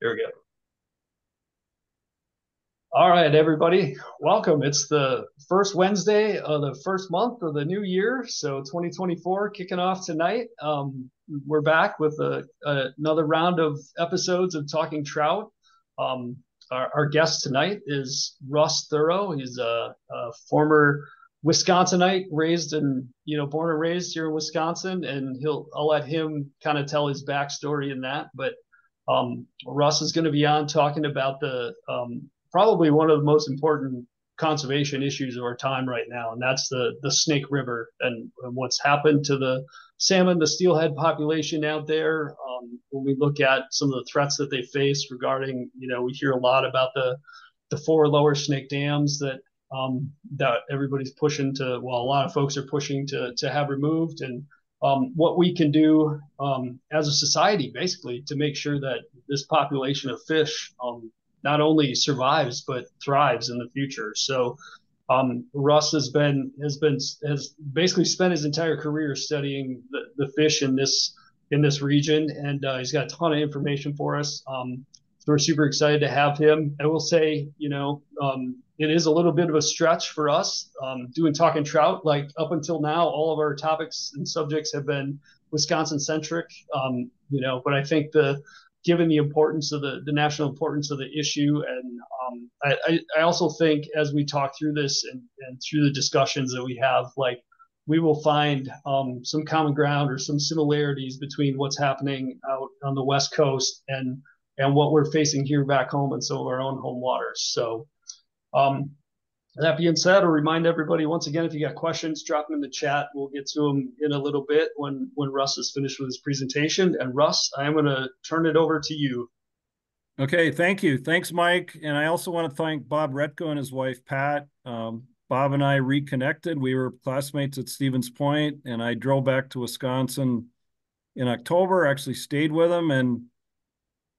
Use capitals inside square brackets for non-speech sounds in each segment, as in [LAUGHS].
Here we go. All right, everybody, welcome. It's the first Wednesday of the first month of the new year, so 2024 kicking off tonight. Um, we're back with a, a, another round of episodes of Talking Trout. Um, our, our, guest tonight is Russ Thurow. He's a, a, former Wisconsinite, raised and you know born and raised here in Wisconsin, and he'll I'll let him kind of tell his backstory in that. But um, Russ is going to be on talking about the um, probably one of the most important conservation issues of our time right now, and that's the the Snake River and, and what's happened to the salmon, the steelhead population out there. Um, when we look at some of the threats that they face regarding, you know, we hear a lot about the the four lower snake dams that um, that everybody's pushing to. Well, a lot of folks are pushing to to have removed, and um, what we can do um, as a society, basically, to make sure that this population of fish um, not only survives but thrives in the future. So um, Russ has been has been has basically spent his entire career studying the, the fish in this in this region, and uh, he's got a ton of information for us. Um, so we're super excited to have him. I will say, you know, um, it is a little bit of a stretch for us um, doing talking trout. Like up until now, all of our topics and subjects have been Wisconsin centric. Um, you know, but I think the given the importance of the, the national importance of the issue. And um, I, I also think as we talk through this and, and through the discussions that we have, like we will find um, some common ground or some similarities between what's happening out on the West Coast and and what we're facing here back home in some of our own home waters. So um, that being said, I'll remind everybody once again, if you got questions, drop them in the chat. We'll get to them in a little bit when, when Russ is finished with his presentation. And Russ, I'm going to turn it over to you. Okay, thank you. Thanks, Mike. And I also want to thank Bob Retko and his wife, Pat. Um, Bob and I reconnected. We were classmates at Stevens Point, and I drove back to Wisconsin in October, actually stayed with him, and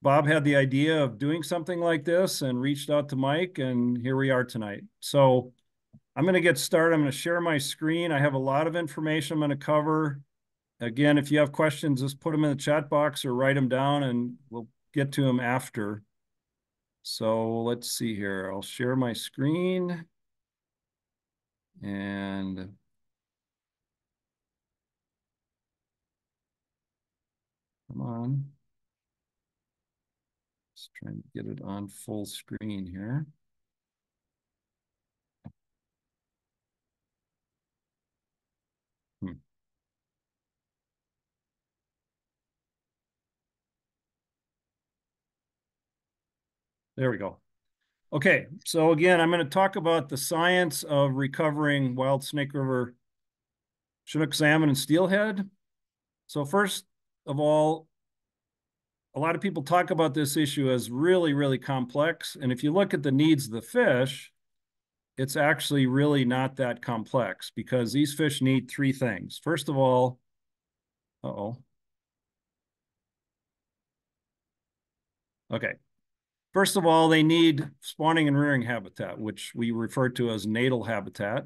Bob had the idea of doing something like this and reached out to Mike, and here we are tonight. So I'm going to get started. I'm going to share my screen. I have a lot of information I'm going to cover. Again, if you have questions, just put them in the chat box or write them down, and we'll get to them after. So let's see here. I'll share my screen. And come on. Trying to get it on full screen here. Hmm. There we go. Okay, so again, I'm going to talk about the science of recovering wild Snake River Chinook salmon and steelhead. So first of all, a lot of people talk about this issue as really, really complex. And if you look at the needs of the fish, it's actually really not that complex because these fish need three things. First of all, uh-oh. Okay. First of all, they need spawning and rearing habitat, which we refer to as natal habitat.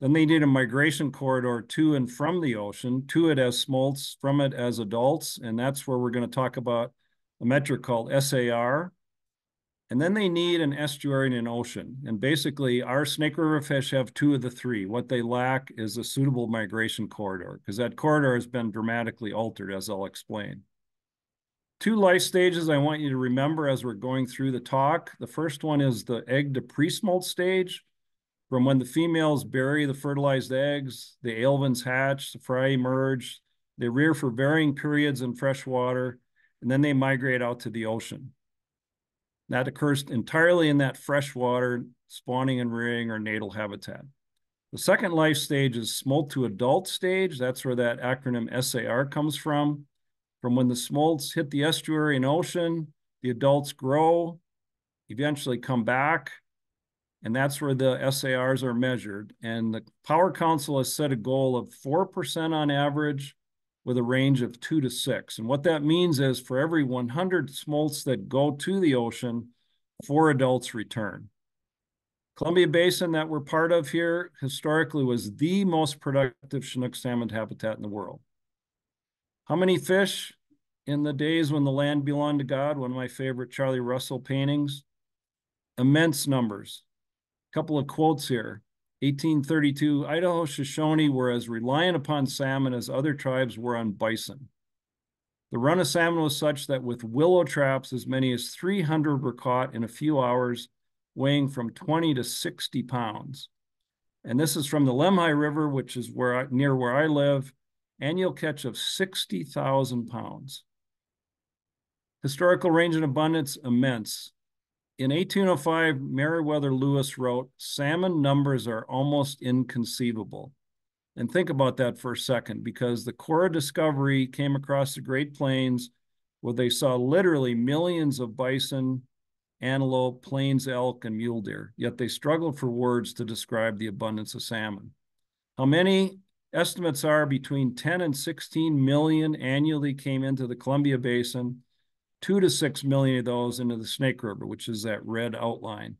Then they need a migration corridor to and from the ocean, to it as smolts, from it as adults. And that's where we're going to talk about a metric called SAR. And then they need an estuary and an ocean. And basically, our Snake River fish have two of the three. What they lack is a suitable migration corridor, because that corridor has been dramatically altered, as I'll explain. Two life stages I want you to remember as we're going through the talk. The first one is the egg to pre-smolt stage, from when the females bury the fertilized eggs, the alevins hatch, the fry emerge, they rear for varying periods in fresh water, and then they migrate out to the ocean. That occurs entirely in that freshwater spawning and rearing or natal habitat. The second life stage is smolt to adult stage. That's where that acronym SAR comes from. From when the smolts hit the estuary and ocean, the adults grow, eventually come back, and that's where the SARs are measured. And the Power Council has set a goal of 4% on average with a range of two to six. And what that means is for every 100 smolts that go to the ocean, four adults return. Columbia Basin that we're part of here historically was the most productive Chinook salmon habitat in the world. How many fish in the days when the land belonged to God, one of my favorite Charlie Russell paintings. Immense numbers. Couple of quotes here. 1832, Idaho Shoshone were as reliant upon salmon as other tribes were on bison. The run of salmon was such that with willow traps, as many as 300 were caught in a few hours, weighing from 20 to 60 pounds. And this is from the Lemhi River, which is where I, near where I live, annual catch of 60,000 pounds. Historical range and abundance immense. In 1805, Meriwether Lewis wrote, salmon numbers are almost inconceivable. And think about that for a second, because the Corps of Discovery came across the Great Plains where they saw literally millions of bison, antelope, plains elk, and mule deer, yet they struggled for words to describe the abundance of salmon. How many estimates are between 10 and 16 million annually came into the Columbia Basin, two to six million of those into the Snake River, which is that red outline.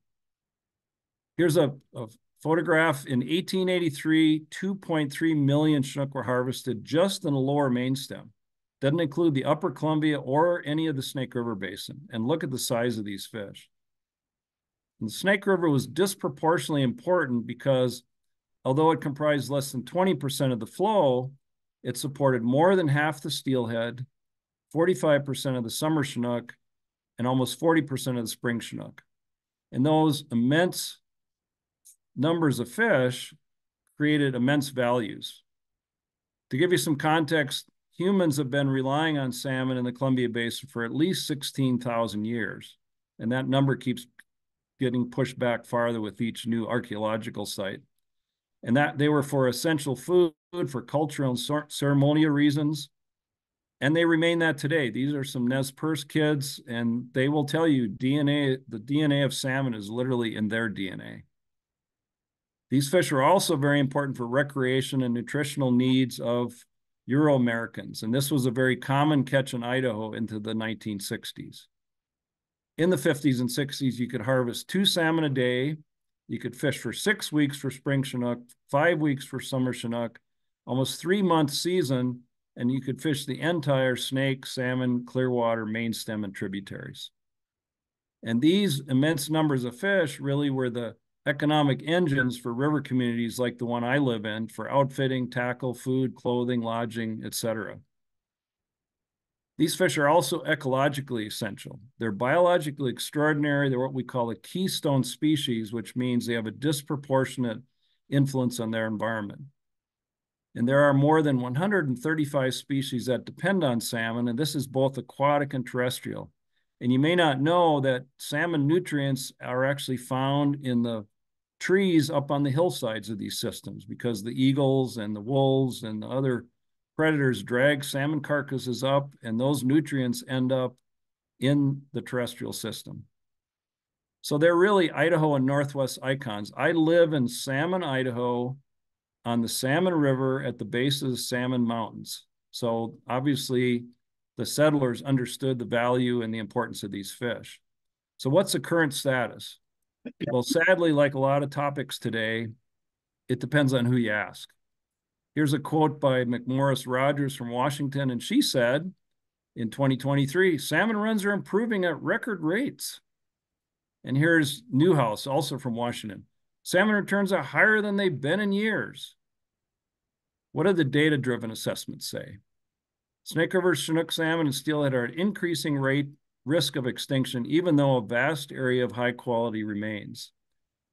Here's a, a photograph in 1883, 2.3 million Chinook were harvested just in the lower main stem. Doesn't include the upper Columbia or any of the Snake River Basin. And look at the size of these fish. And the Snake River was disproportionately important because although it comprised less than 20% of the flow, it supported more than half the steelhead, 45% of the summer Chinook, and almost 40% of the spring Chinook. And those immense numbers of fish created immense values. To give you some context, humans have been relying on salmon in the Columbia Basin for at least 16,000 years. And that number keeps getting pushed back farther with each new archaeological site. And that they were for essential food, for cultural and ceremonial reasons. And they remain that today. These are some Nez Perce kids, and they will tell you DNA, the DNA of salmon is literally in their DNA. These fish are also very important for recreation and nutritional needs of Euro Americans, and this was a very common catch in Idaho into the 1960s. In the 50s and 60s, you could harvest two salmon a day. You could fish for six weeks for spring Chinook, five weeks for summer Chinook, almost three month season, and you could fish the entire snake, salmon, clearwater, main stem, and tributaries. And these immense numbers of fish really were the economic engines for river communities like the one I live in for outfitting, tackle, food, clothing, lodging, etc. These fish are also ecologically essential. They're biologically extraordinary. They're what we call a keystone species, which means they have a disproportionate influence on their environment. And there are more than 135 species that depend on salmon, and this is both aquatic and terrestrial. And you may not know that salmon nutrients are actually found in the trees up on the hillsides of these systems because the eagles and the wolves and the other predators drag salmon carcasses up and those nutrients end up in the terrestrial system. So they're really Idaho and Northwest icons. I live in Salmon, Idaho on the Salmon River at the base of the Salmon Mountains. So obviously the settlers understood the value and the importance of these fish. So what's the current status? Well, sadly, like a lot of topics today, it depends on who you ask. Here's a quote by McMorris Rodgers from Washington, and she said in 2023, salmon runs are improving at record rates. And here's Newhouse, also from Washington. Salmon returns are higher than they've been in years. What do the data-driven assessments say? Snake River Chinook salmon and steelhead are at increasing rate risk of extinction, even though a vast area of high quality remains.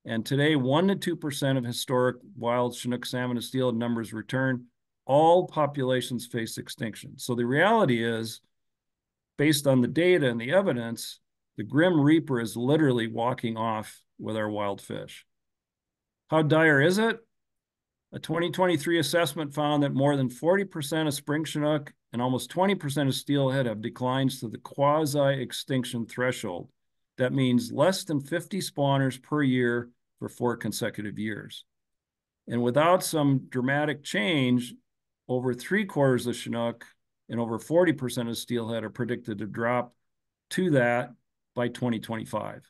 And today, 1% to 2% of historic wild Chinook salmon and steelhead numbers return. All populations face extinction. So the reality is, based on the data and the evidence, the Grim Reaper is literally walking off with our wild fish. How dire is it? A 2023 assessment found that more than 40% of spring Chinook and almost 20% of steelhead have declines to the quasi-extinction threshold. That means less than 50 spawners per year for four consecutive years. And without some dramatic change, over three quarters of Chinook and over 40% of steelhead are predicted to drop to that by 2025.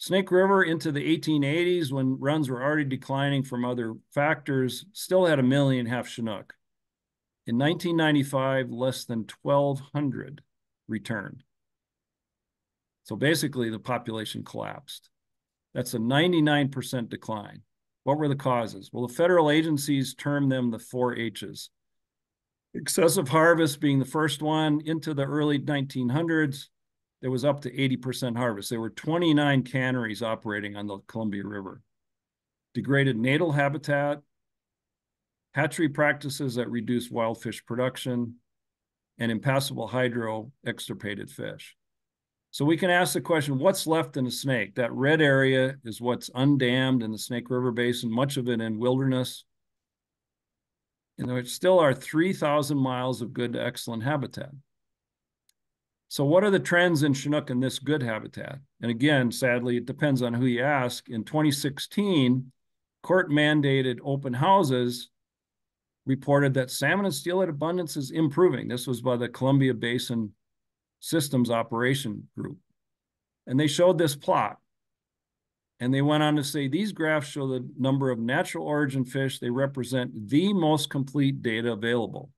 Snake River into the 1880s, when runs were already declining from other factors, still had a million half Chinook. In 1995, less than 1,200 returned. So basically, the population collapsed. That's a 99% decline. What were the causes? Well, the federal agencies term them the four H's. Excessive harvest being the first one into the early 1900s, there was up to 80% harvest. There were 29 canneries operating on the Columbia River. Degraded natal habitat, hatchery practices that reduced wild fish production, and impassable hydro extirpated fish. So we can ask the question, what's left in the snake? That red area is what's undammed in the Snake River Basin, much of it in wilderness. And there still are 3,000 miles of good to excellent habitat. So what are the trends in Chinook in this good habitat? And again, sadly, it depends on who you ask. In 2016, court mandated open houses reported that salmon and steelhead abundance is improving. This was by the Columbia Basin Systems Operation Group. And they showed this plot. And they went on to say these graphs show the number of natural origin fish. They represent the most complete data available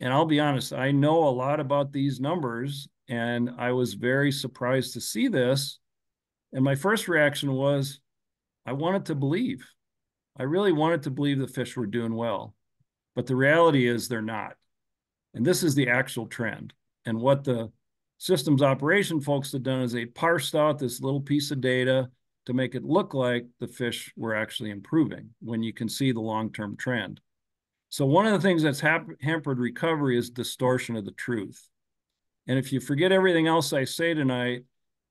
and I'll be honest, I know a lot about these numbers, and I was very surprised to see this. And my first reaction was, I wanted to believe. I really wanted to believe the fish were doing well. But the reality is they're not. And this is the actual trend. And what the systems operation folks have done is they parsed out this little piece of data to make it look like the fish were actually improving when you can see the long-term trend. So one of the things that's hampered recovery is distortion of the truth. And if you forget everything else I say tonight,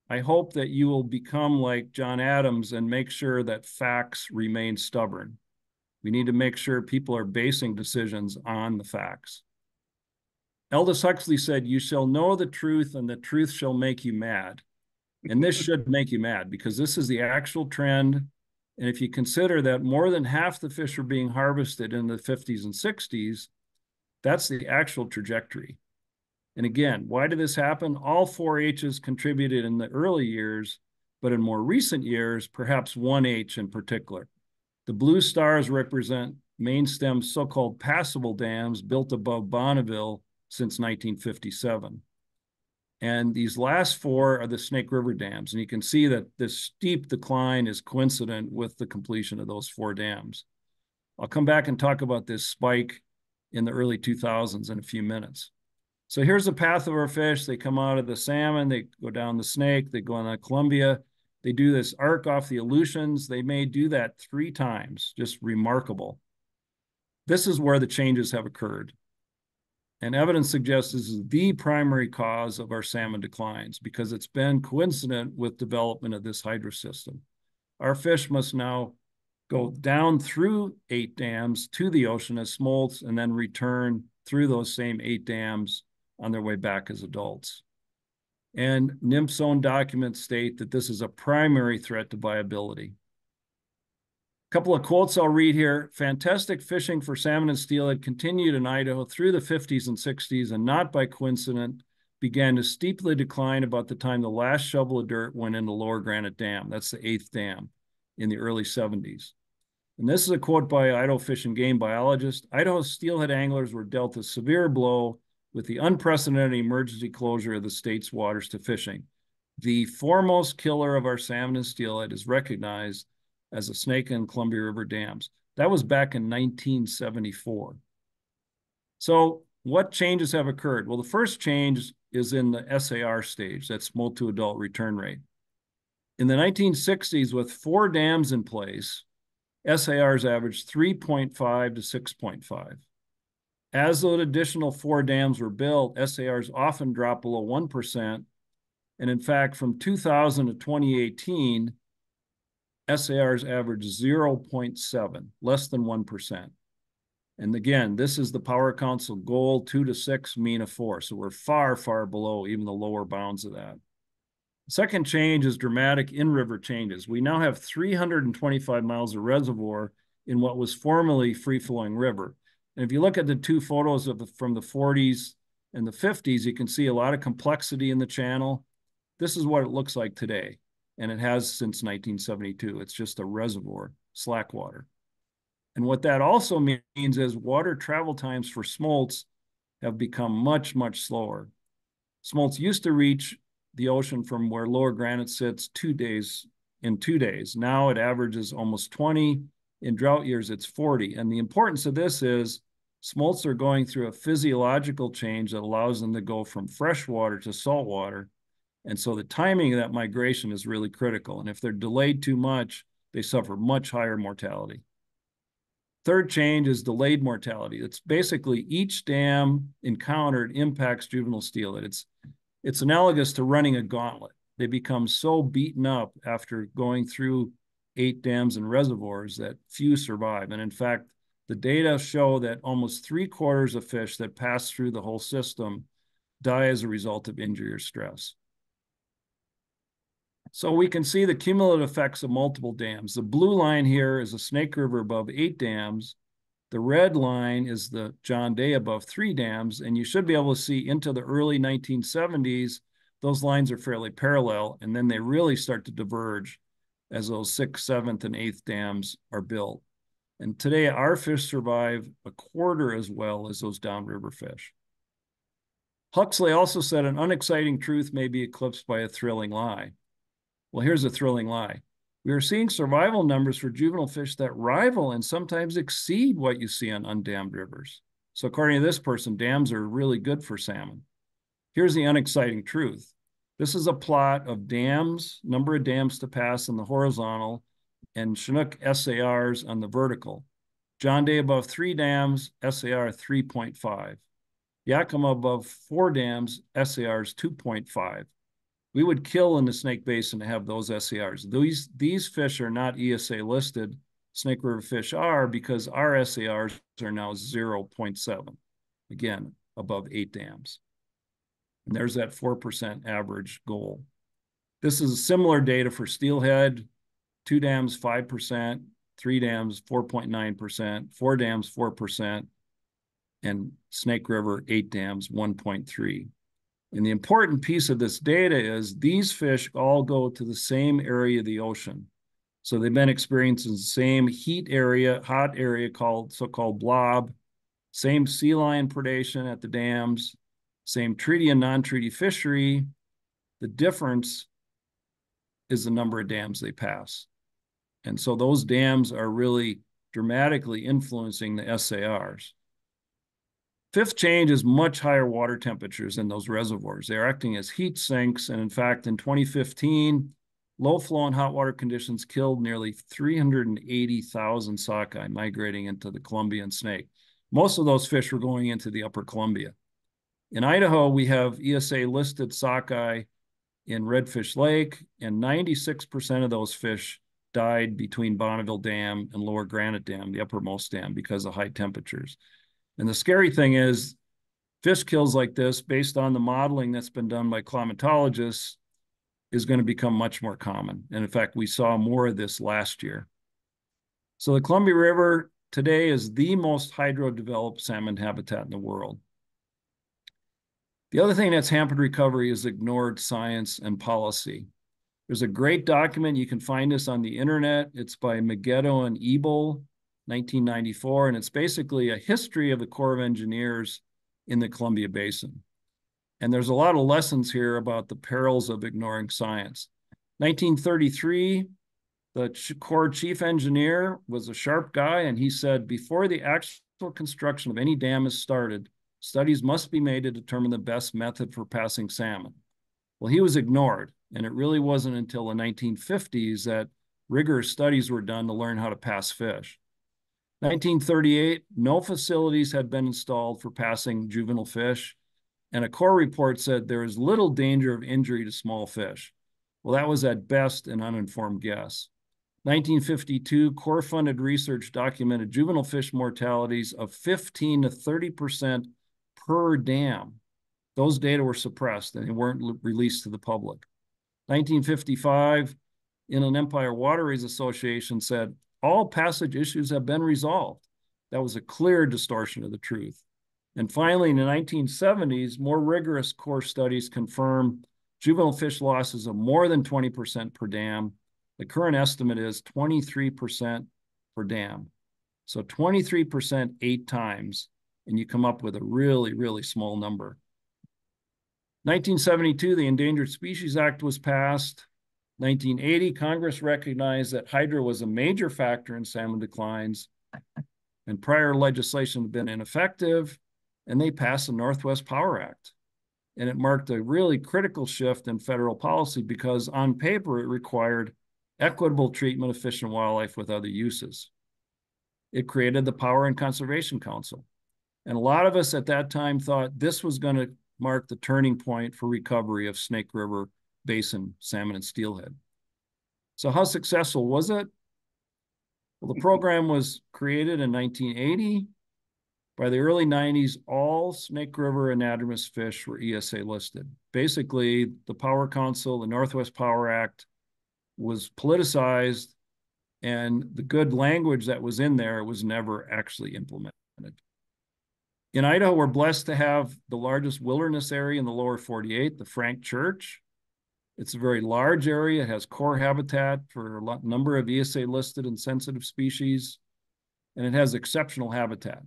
I hope that you will become like John Adams and make sure that facts remain stubborn. We need to make sure people are basing decisions on the facts. Aldous Huxley said, You shall know the truth, and the truth shall make you mad. And this should make you mad because this is the actual trend and if you consider that more than half the fish are being harvested in the 50s and 60s, that's the actual trajectory. And again, why did this happen? All four H's contributed in the early years, but in more recent years, perhaps one H in particular. The blue stars represent main stem so-called passable dams built above Bonneville since 1957. And these last four are the Snake River dams. And you can see that this steep decline is coincident with the completion of those four dams. I'll come back and talk about this spike in the early 2000s in a few minutes. So here's the path of our fish. They come out of the salmon, they go down the snake, they go on the Columbia. They do this arc off the Aleutians. They may do that three times, just remarkable. This is where the changes have occurred. And evidence suggests this is the primary cause of our salmon declines because it's been coincident with development of this hydro system. Our fish must now go down through eight dams to the ocean as smolts and then return through those same eight dams on their way back as adults. And NMF's own documents state that this is a primary threat to viability couple of quotes I'll read here. Fantastic fishing for salmon and steelhead continued in Idaho through the 50s and 60s, and not by coincidence began to steeply decline about the time the last shovel of dirt went into Lower Granite Dam. That's the eighth dam in the early 70s. And this is a quote by Idaho Fish and Game biologist. Idaho steelhead anglers were dealt a severe blow with the unprecedented emergency closure of the state's waters to fishing. The foremost killer of our salmon and steelhead is recognized as the Snake and Columbia River dams. That was back in 1974. So what changes have occurred? Well, the first change is in the SAR stage, that's smolt-to-adult return rate. In the 1960s, with four dams in place, SARs averaged 3.5 to 6.5. As those additional four dams were built, SARs often dropped below 1%. And in fact, from 2000 to 2018, SARs average 0.7, less than 1%. And again, this is the Power Council goal, two to six, mean of four. So we're far, far below even the lower bounds of that. Second change is dramatic in-river changes. We now have 325 miles of reservoir in what was formerly free-flowing river. And if you look at the two photos of the, from the 40s and the 50s, you can see a lot of complexity in the channel. This is what it looks like today and it has since 1972. It's just a reservoir, slack water. And what that also means is water travel times for smolts have become much, much slower. Smolts used to reach the ocean from where lower granite sits two days in two days. Now it averages almost 20. In drought years, it's 40. And the importance of this is smolts are going through a physiological change that allows them to go from freshwater to saltwater. And so the timing of that migration is really critical. And if they're delayed too much, they suffer much higher mortality. Third change is delayed mortality. It's basically each dam encountered impacts juvenile steelhead. It's, it's analogous to running a gauntlet. They become so beaten up after going through eight dams and reservoirs that few survive. And in fact, the data show that almost three quarters of fish that pass through the whole system die as a result of injury or stress. So we can see the cumulative effects of multiple dams. The blue line here is a Snake River above eight dams. The red line is the John Day above three dams. And you should be able to see into the early 1970s, those lines are fairly parallel. And then they really start to diverge as those sixth, seventh, and eighth dams are built. And today our fish survive a quarter as well as those downriver fish. Huxley also said an unexciting truth may be eclipsed by a thrilling lie. Well, here's a thrilling lie. We are seeing survival numbers for juvenile fish that rival and sometimes exceed what you see on undammed rivers. So according to this person, dams are really good for salmon. Here's the unexciting truth. This is a plot of dams, number of dams to pass in the horizontal, and Chinook SARs on the vertical. John Day above three dams, SAR 3.5. Yakima above four dams, SARs 2.5 we would kill in the Snake Basin to have those SARs. These, these fish are not ESA listed. Snake River fish are because our SARs are now 0.7, again, above eight dams. And there's that 4% average goal. This is similar data for steelhead, two dams, 5%, three dams, 4.9%, four dams, 4%, and Snake River, eight dams, 1.3. And the important piece of this data is these fish all go to the same area of the ocean. So they've been experiencing the same heat area, hot area called so-called blob, same sea lion predation at the dams, same treaty and non-treaty fishery. The difference is the number of dams they pass. And so those dams are really dramatically influencing the SARs. Fifth change is much higher water temperatures in those reservoirs. They're acting as heat sinks. And in fact, in 2015, low flow and hot water conditions killed nearly 380,000 sockeye migrating into the Columbian snake. Most of those fish were going into the upper Columbia. In Idaho, we have ESA listed sockeye in Redfish Lake, and 96% of those fish died between Bonneville Dam and Lower Granite Dam, the uppermost dam, because of high temperatures. And the scary thing is, fish kills like this, based on the modeling that's been done by climatologists, is going to become much more common. And in fact, we saw more of this last year. So the Columbia River today is the most hydro-developed salmon habitat in the world. The other thing that's hampered recovery is ignored science and policy. There's a great document. You can find this on the internet. It's by Mighetto and Ebel. 1994, and it's basically a history of the Corps of Engineers in the Columbia Basin. And there's a lot of lessons here about the perils of ignoring science. 1933, the Corps chief engineer was a sharp guy, and he said, before the actual construction of any dam is started, studies must be made to determine the best method for passing salmon. Well, he was ignored, and it really wasn't until the 1950s that rigorous studies were done to learn how to pass fish. 1938, no facilities had been installed for passing juvenile fish, and a Corps report said there is little danger of injury to small fish. Well, that was at best an uninformed guess. 1952, Corps-funded research documented juvenile fish mortalities of 15 to 30% per dam. Those data were suppressed and they weren't released to the public. 1955, Inland Empire Waterways Association said all passage issues have been resolved. That was a clear distortion of the truth. And finally, in the 1970s, more rigorous Corps studies confirm juvenile fish losses of more than 20% per dam. The current estimate is 23% per dam. So 23% eight times, and you come up with a really, really small number. 1972, the Endangered Species Act was passed. 1980, Congress recognized that hydro was a major factor in salmon declines, and prior legislation had been ineffective, and they passed the Northwest Power Act. And it marked a really critical shift in federal policy because on paper it required equitable treatment of fish and wildlife with other uses. It created the Power and Conservation Council. And a lot of us at that time thought this was going to mark the turning point for recovery of Snake River Basin salmon and steelhead. So how successful was it? Well, the program was created in 1980. By the early 90s, all Snake River anadromous fish were ESA listed. Basically, the Power Council, the Northwest Power Act was politicized, and the good language that was in there was never actually implemented. In Idaho, we're blessed to have the largest wilderness area in the lower 48, the Frank Church. It's a very large area. It has core habitat for a number of ESA listed and sensitive species, and it has exceptional habitat.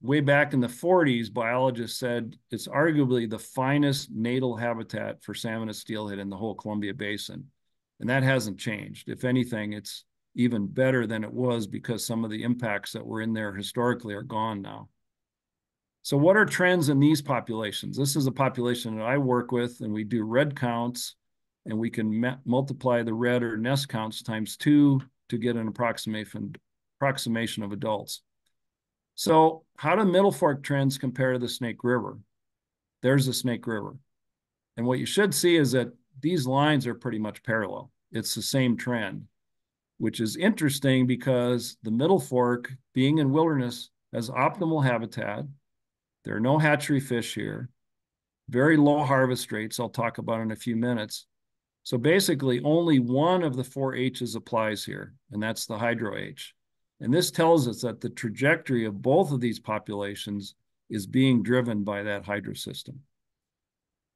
Way back in the 40s, biologists said it's arguably the finest natal habitat for salmon and steelhead in the whole Columbia Basin. And that hasn't changed. If anything, it's even better than it was because some of the impacts that were in there historically are gone now. So what are trends in these populations? This is a population that I work with and we do redd counts and we can multiply the redd or nest counts times two to get an approximation, approximation of adults. So how do Middle Fork trends compare to the Snake River? There's the Snake River. And what you should see is that these lines are pretty much parallel. It's the same trend, which is interesting because the Middle Fork, being in wilderness, has optimal habitat, there are no hatchery fish here. Very low harvest rates, I'll talk about in a few minutes. So basically, only one of the four H's applies here, and that's the hydro H. And this tells us that the trajectory of both of these populations is being driven by that hydro system.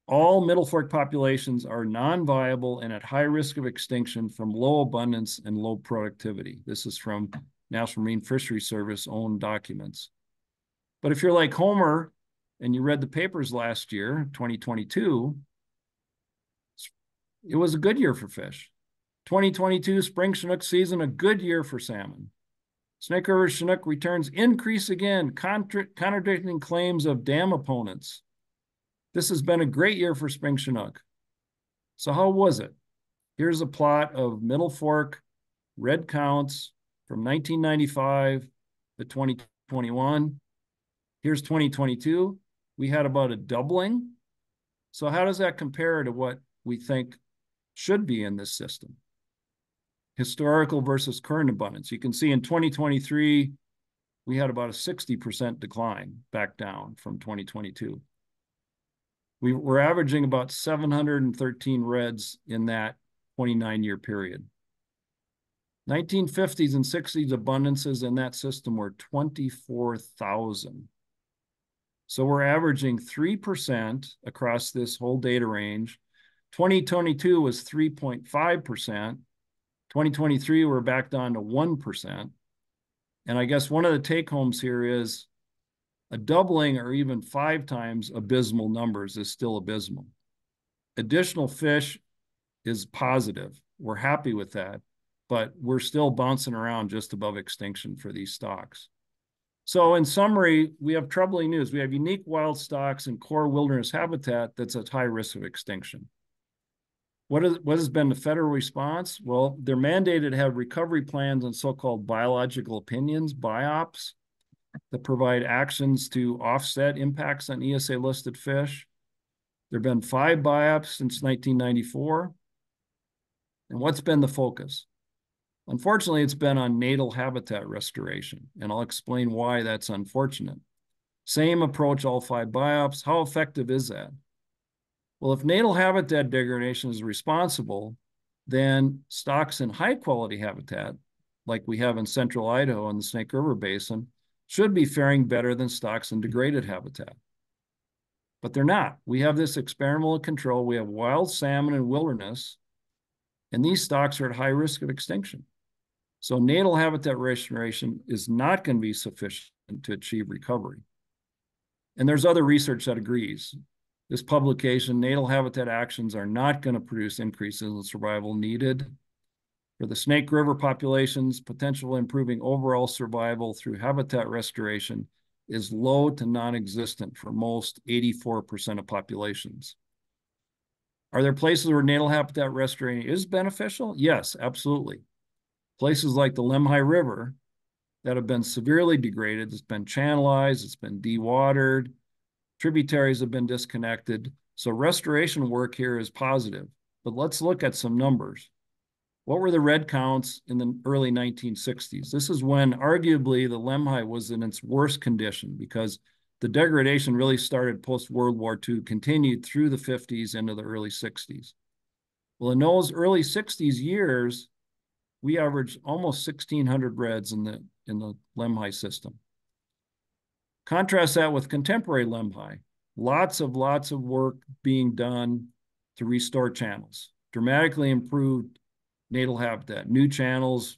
All Middle Fork populations are non-viable and at high risk of extinction from low abundance and low productivity. This is from National Marine Fisheries Service own documents. But if you're like Homer and you read the papers last year, 2022, it was a good year for fish. 2022 spring Chinook season, a good year for salmon. Snake River Chinook returns increase again, contra contradicting claims of dam opponents. This has been a great year for spring Chinook. So how was it? Here's a plot of Middle Fork redd counts from 1995 to 2021. Here's 2022. We had about a doubling. So how does that compare to what we think should be in this system? Historical versus current abundance. You can see in 2023, we had about a 60% decline back down from 2022. We were averaging about 713 redds in that 29 year period. 1950s and 60s abundances in that system were 24,000. So we're averaging 3% across this whole data range. 2022 was 3.5%. 2023, we're back down to 1%. And I guess one of the take homes here is a doubling or even five times abysmal numbers is still abysmal. Additional fish is positive. We're happy with that, but we're still bouncing around just above extinction for these stocks. So in summary, we have troubling news. We have unique wild stocks and core wilderness habitat that's at high risk of extinction. What, is, what has been the federal response? Well, they're mandated to have recovery plans and so-called biological opinions, BIOPS, that provide actions to offset impacts on ESA listed fish. There have been five BIOPS since 1994. And what's been the focus? Unfortunately, it's been on natal habitat restoration, and I'll explain why that's unfortunate. Same approach, all five BIOPS. How effective is that? Well, if natal habitat degradation is responsible, then stocks in high quality habitat, like we have in central Idaho and the Snake River Basin, should be faring better than stocks in degraded habitat. But they're not. We have this experimental control. We have wild salmon and wilderness, and these stocks are at high risk of extinction. So natal habitat restoration is not going to be sufficient to achieve recovery. And there's other research that agrees. This publication, natal habitat actions are not going to produce increases in survival needed for the Snake River populations, potential improving overall survival through habitat restoration is low to non-existent for most 84% of populations. Are there places where natal habitat restoration is beneficial? Yes, absolutely. Places like the Lemhi River that have been severely degraded, it's been channelized, it's been dewatered, tributaries have been disconnected. So restoration work here is positive. But let's look at some numbers. What were the redd counts in the early 1960s? This is when arguably the Lemhi was in its worst condition because the degradation really started post World War II, continued through the 50s into the early 60s. Well, in those early 60s years, we averaged almost 1,600 redds in the in the Lemhi system. Contrast that with contemporary Lemhi. Lots of lots of work being done to restore channels, dramatically improved natal habitat, new channels,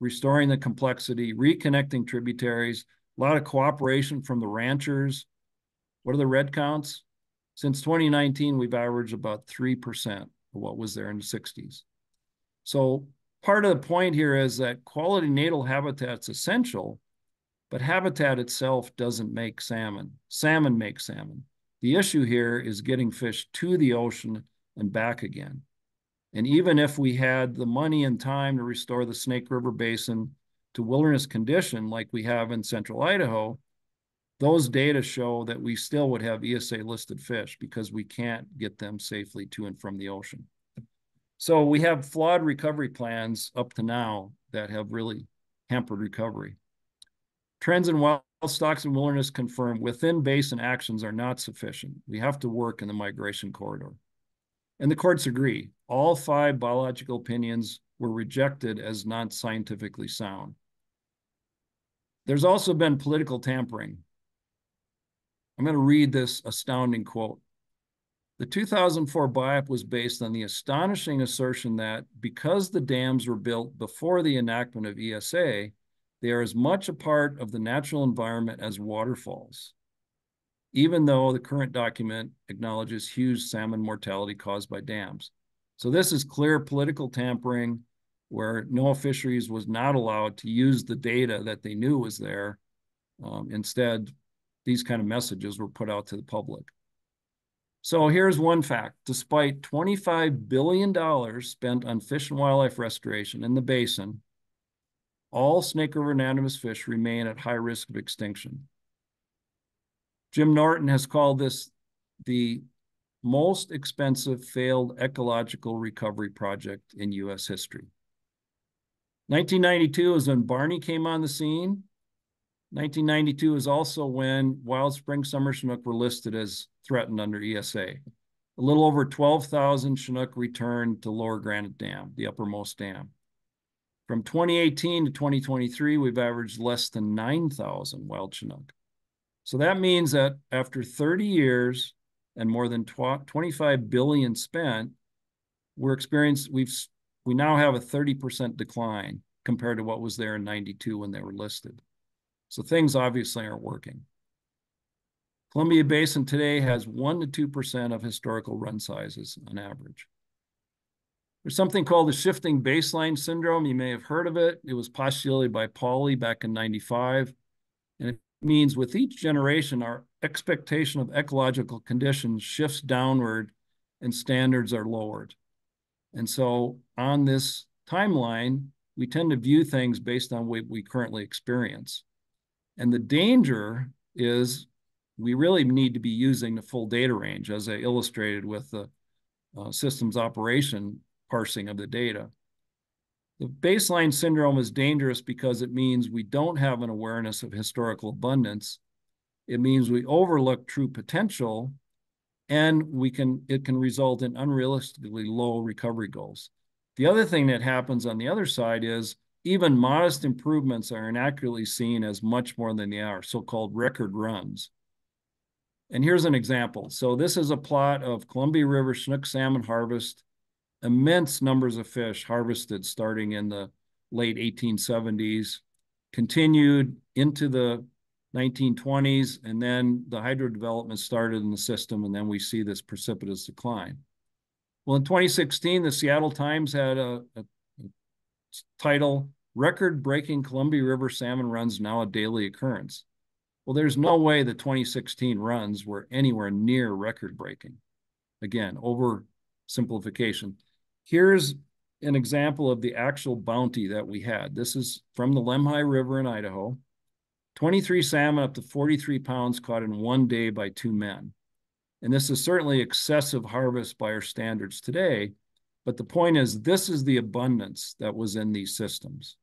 restoring the complexity, reconnecting tributaries, a lot of cooperation from the ranchers. What are the redd counts? Since 2019, we've averaged about 3% of what was there in the 60s. So part of the point here is that quality natal habitat's essential, but habitat itself doesn't make salmon. Salmon make salmon. The issue here is getting fish to the ocean and back again. And even if we had the money and time to restore the Snake River Basin to wilderness condition like we have in central Idaho, those data show that we still would have ESA listed fish because we can't get them safely to and from the ocean. So we have flawed recovery plans up to now that have really hampered recovery. Trends in wild stocks and wilderness confirm within basin actions are not sufficient. We have to work in the migration corridor. And the courts agree. All five biological opinions were rejected as not scientifically sound. There's also been political tampering. I'm going to read this astounding quote. The 2004 BIOP was based on the astonishing assertion that because the dams were built before the enactment of ESA, they are as much a part of the natural environment as waterfalls even though the current document acknowledges huge salmon mortality caused by dams. So this is clear political tampering where NOAA Fisheries was not allowed to use the data that they knew was there. Um, instead, these kind of messages were put out to the public. So here's one fact. Despite $25 billion spent on fish and wildlife restoration in the basin, all Snake River anadromous fish remain at high risk of extinction. Jim Norton has called this the most expensive failed ecological recovery project in U.S. history. 1992 is when Barney came on the scene. 1992 is also when wild spring summer Chinook were listed as threatened under ESA. A little over 12,000 Chinook returned to Lower Granite Dam, the uppermost dam. From 2018 to 2023, we've averaged less than 9,000 wild Chinook. So that means that after 30 years and more than 25 billion spent, we're experienced, we've, we now have a 30% decline compared to what was there in 92 when they were listed. So things obviously aren't working. Columbia Basin today has 1% to 2% of historical run sizes on average. There's something called the shifting baseline syndrome. You may have heard of it. It was postulated by Pauly back in 95. And it means with each generation, our expectation of ecological conditions shifts downward and standards are lowered. And so on this timeline, we tend to view things based on what we currently experience. And the danger is we really need to be using the full data range as I illustrated with the uh, systems operation parsing of the data. The baseline syndrome is dangerous because it means we don't have an awareness of historical abundance. It means we overlook true potential and we can it can result in unrealistically low recovery goals. The other thing that happens on the other side is even modest improvements are inaccurately seen as much more than they are, so-called record runs. And here's an example. So this is a plot of Columbia River Chinook salmon harvest immense numbers of fish harvested starting in the late 1870s, continued into the 1920s, and then the hydro development started in the system, and then we see this precipitous decline. Well, in 2016, the Seattle Times had a, a, title, Record-Breaking Columbia River Salmon Runs Now a Daily Occurrence. Well, there's no way the 2016 runs were anywhere near record-breaking. Again, oversimplification. Here's an example of the actual bounty that we had. This is from the Lemhi River in Idaho. 23 salmon up to 43 pounds caught in one day by two men. And this is certainly excessive harvest by our standards today. But the point is, this is the abundance that was in these systems.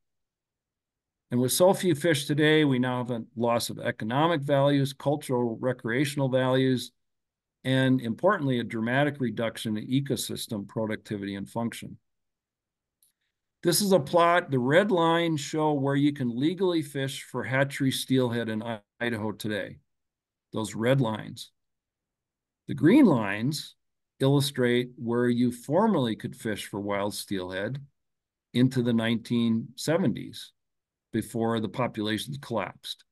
And with so few fish today, we now have a loss of economic values, cultural, recreational values, and importantly, a dramatic reduction in ecosystem productivity and function. This is a plot. The red lines show where you can legally fish for hatchery steelhead in Idaho today. Those red lines. The green lines illustrate where you formerly could fish for wild steelhead into the 1970s before the populations collapsed.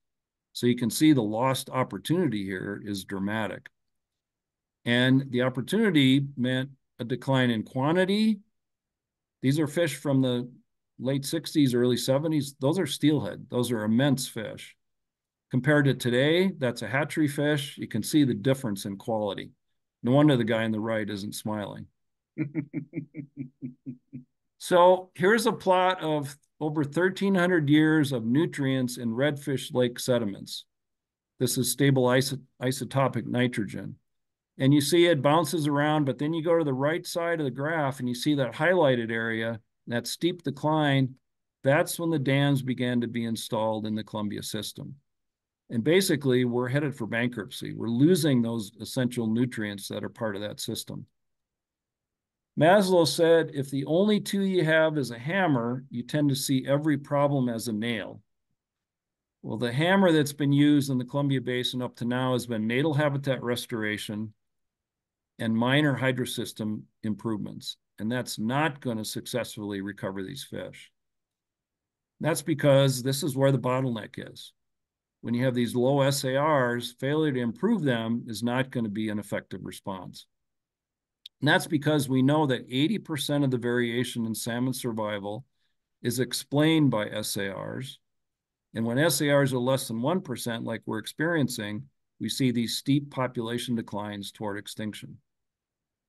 So you can see the lost opportunity here is dramatic. And the opportunity meant a decline in quantity these are fish from the late 60s, early 70s. Those are steelhead. Those are immense fish. Compared to today, that's a hatchery fish. You can see the difference in quality. No wonder the guy on the right isn't smiling. [LAUGHS] so here's a plot of over 1,300 years of nutrients in redfish lake sediments. This is stable isotopic nitrogen and you see it bounces around, but then you go to the right side of the graph and you see that highlighted area, that steep decline, that's when the dams began to be installed in the Columbia system. And basically, we're headed for bankruptcy. We're losing those essential nutrients that are part of that system. Maslow said, if the only tool you have is a hammer, you tend to see every problem as a nail. Well, the hammer that's been used in the Columbia Basin up to now has been natal habitat restoration, and minor hydrosystem improvements. And that's not going to successfully recover these fish. That's because this is where the bottleneck is. When you have these low SARs, failure to improve them is not going to be an effective response. And that's because we know that 80% of the variation in salmon survival is explained by SARs. And when SARs are less than 1%, like we're experiencing, we see these steep population declines toward extinction.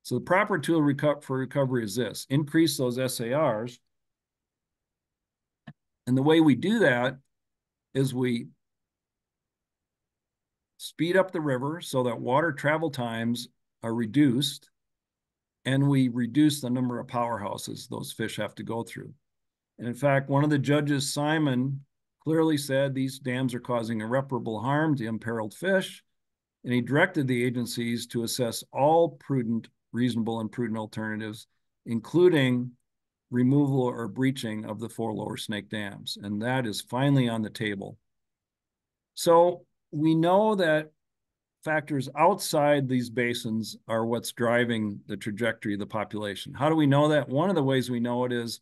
So the proper tool for recovery is this, increase those SARs. And the way we do that is we speed up the river so that water travel times are reduced and we reduce the number of powerhouses those fish have to go through. And in fact, one of the judges, Simon, clearly said these dams are causing irreparable harm to imperiled fish, and he directed the agencies to assess all prudent, reasonable, and prudent alternatives, including removal or breaching of the four lower snake dams. And that is finally on the table. So we know that factors outside these basins are what's driving the trajectory of the population. How do we know that? One of the ways we know it is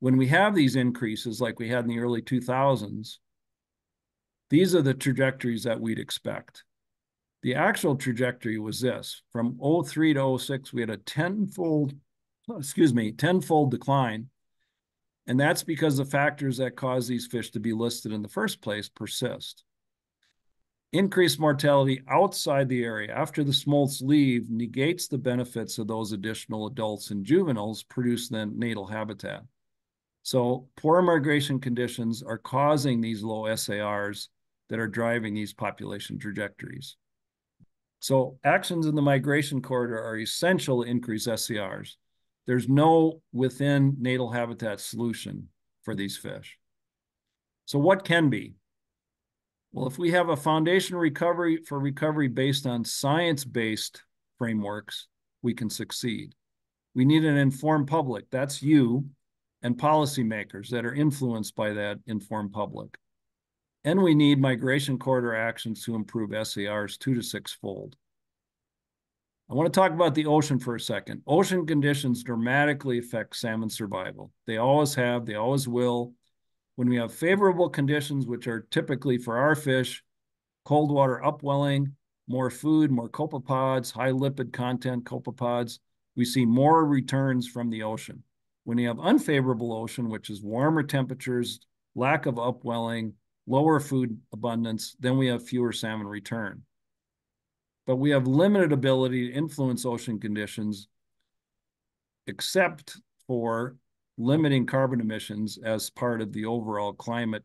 when we have these increases like we had in the early 2000s, these are the trajectories that we'd expect. The actual trajectory was this. From 03 to 06, we had a tenfold, excuse me, tenfold decline. And that's because the factors that cause these fish to be listed in the first place persist. Increased mortality outside the area after the smolts leave negates the benefits of those additional adults and juveniles produced in natal habitat. So poor migration conditions are causing these low SARs that are driving these population trajectories. So actions in the migration corridor are essential to increase SARs. There's no within natal habitat solution for these fish. So what can be? Well, if we have a foundation recovery for recovery based on science-based frameworks, we can succeed. We need an informed public. That's you and policymakers that are influenced by that informed public. And we need migration corridor actions to improve SARs two to six fold. I want to talk about the ocean for a second. Ocean conditions dramatically affect salmon survival. They always have, they always will. When we have favorable conditions, which are typically for our fish, cold water upwelling, more food, more copepods, high lipid content copepods, we see more returns from the ocean. When you have unfavorable ocean, which is warmer temperatures, lack of upwelling, lower food abundance, then we have fewer salmon return. But we have limited ability to influence ocean conditions, except for limiting carbon emissions as part of the overall climate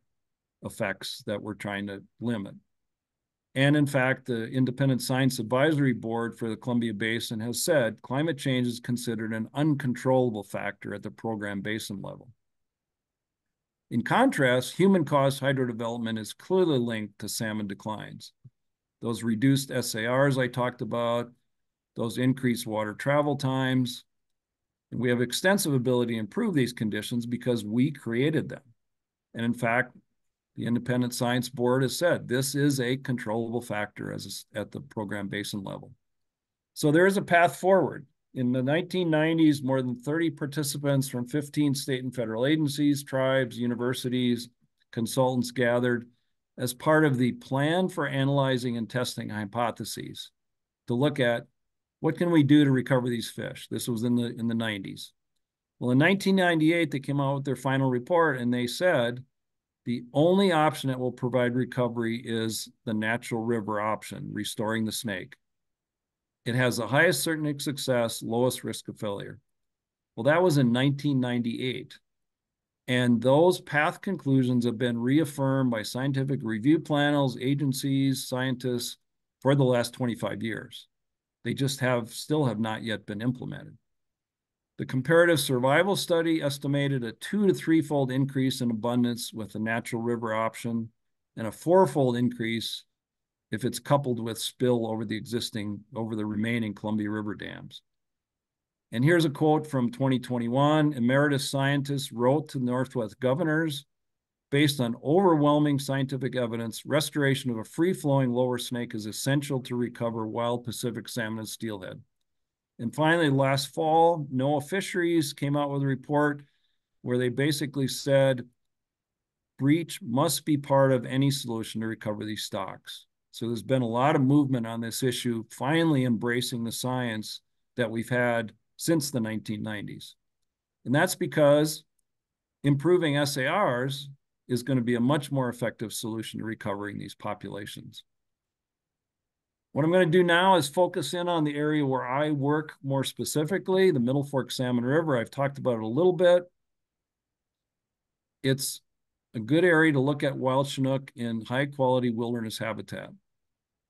effects that we're trying to limit. And in fact, the Independent Science Advisory Board for the Columbia Basin has said climate change is considered an uncontrollable factor at the program basin level. In contrast, human-caused hydrodevelopment is clearly linked to salmon declines. Those reduced SARs I talked about, those increased water travel times, we have extensive ability to improve these conditions because we created them. And in fact, the Independent Science Board has said this is a controllable factor as a, at the program basin level. So there is a path forward. In the 1990s, more than 30 participants from 15 state and federal agencies, tribes, universities, consultants gathered as part of the plan for analyzing and testing hypotheses to look at what can we do to recover these fish? This was in the in the 90s. Well, in 1998, they came out with their final report and they said the only option that will provide recovery is the natural river option, restoring the snake. It has the highest certainty of success, lowest risk of failure. Well, that was in 1998. And those path conclusions have been reaffirmed by scientific review panels, agencies, scientists for the last 25 years. They just have still have not yet been implemented. The comparative survival study estimated a two to threefold increase in abundance with the natural river option and a fourfold increase if it's coupled with spill over the existing, over the remaining Columbia River dams. And here's a quote from 2021. Emeritus scientists wrote to Northwest governors Based on overwhelming scientific evidence, restoration of a free-flowing lower snake is essential to recover wild Pacific salmon and steelhead. And finally, last fall, NOAA Fisheries came out with a report where they basically said breach must be part of any solution to recover these stocks. So there's been a lot of movement on this issue, finally embracing the science that we've had since the 1990s. And that's because improving SARs is going to be a much more effective solution to recovering these populations. What I'm going to do now is focus in on the area where I work more specifically, the Middle Fork Salmon River. I've talked about it a little bit. It's a good area to look at wild Chinook in high quality wilderness habitat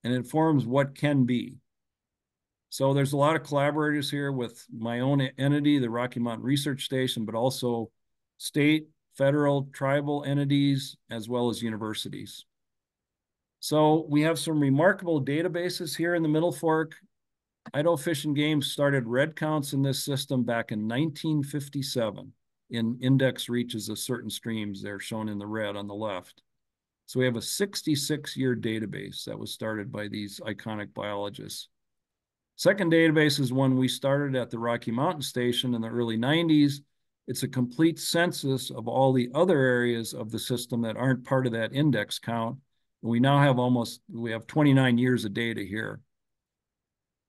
and informs what can be. So there's a lot of collaborators here with my own entity, the Rocky Mountain Research Station, but also state, federal, tribal entities, as well as universities. So we have some remarkable databases here in the Middle Fork. Idaho Fish and Game started redd counts in this system back in 1957 in index reaches of certain streams. They're shown in the red on the left. So we have a 66 year database that was started by these iconic biologists. Second database is one we started at the Rocky Mountain Station in the early 90s it's a complete census of all the other areas of the system that aren't part of that index count. We now have almost, we have 29 years of data here.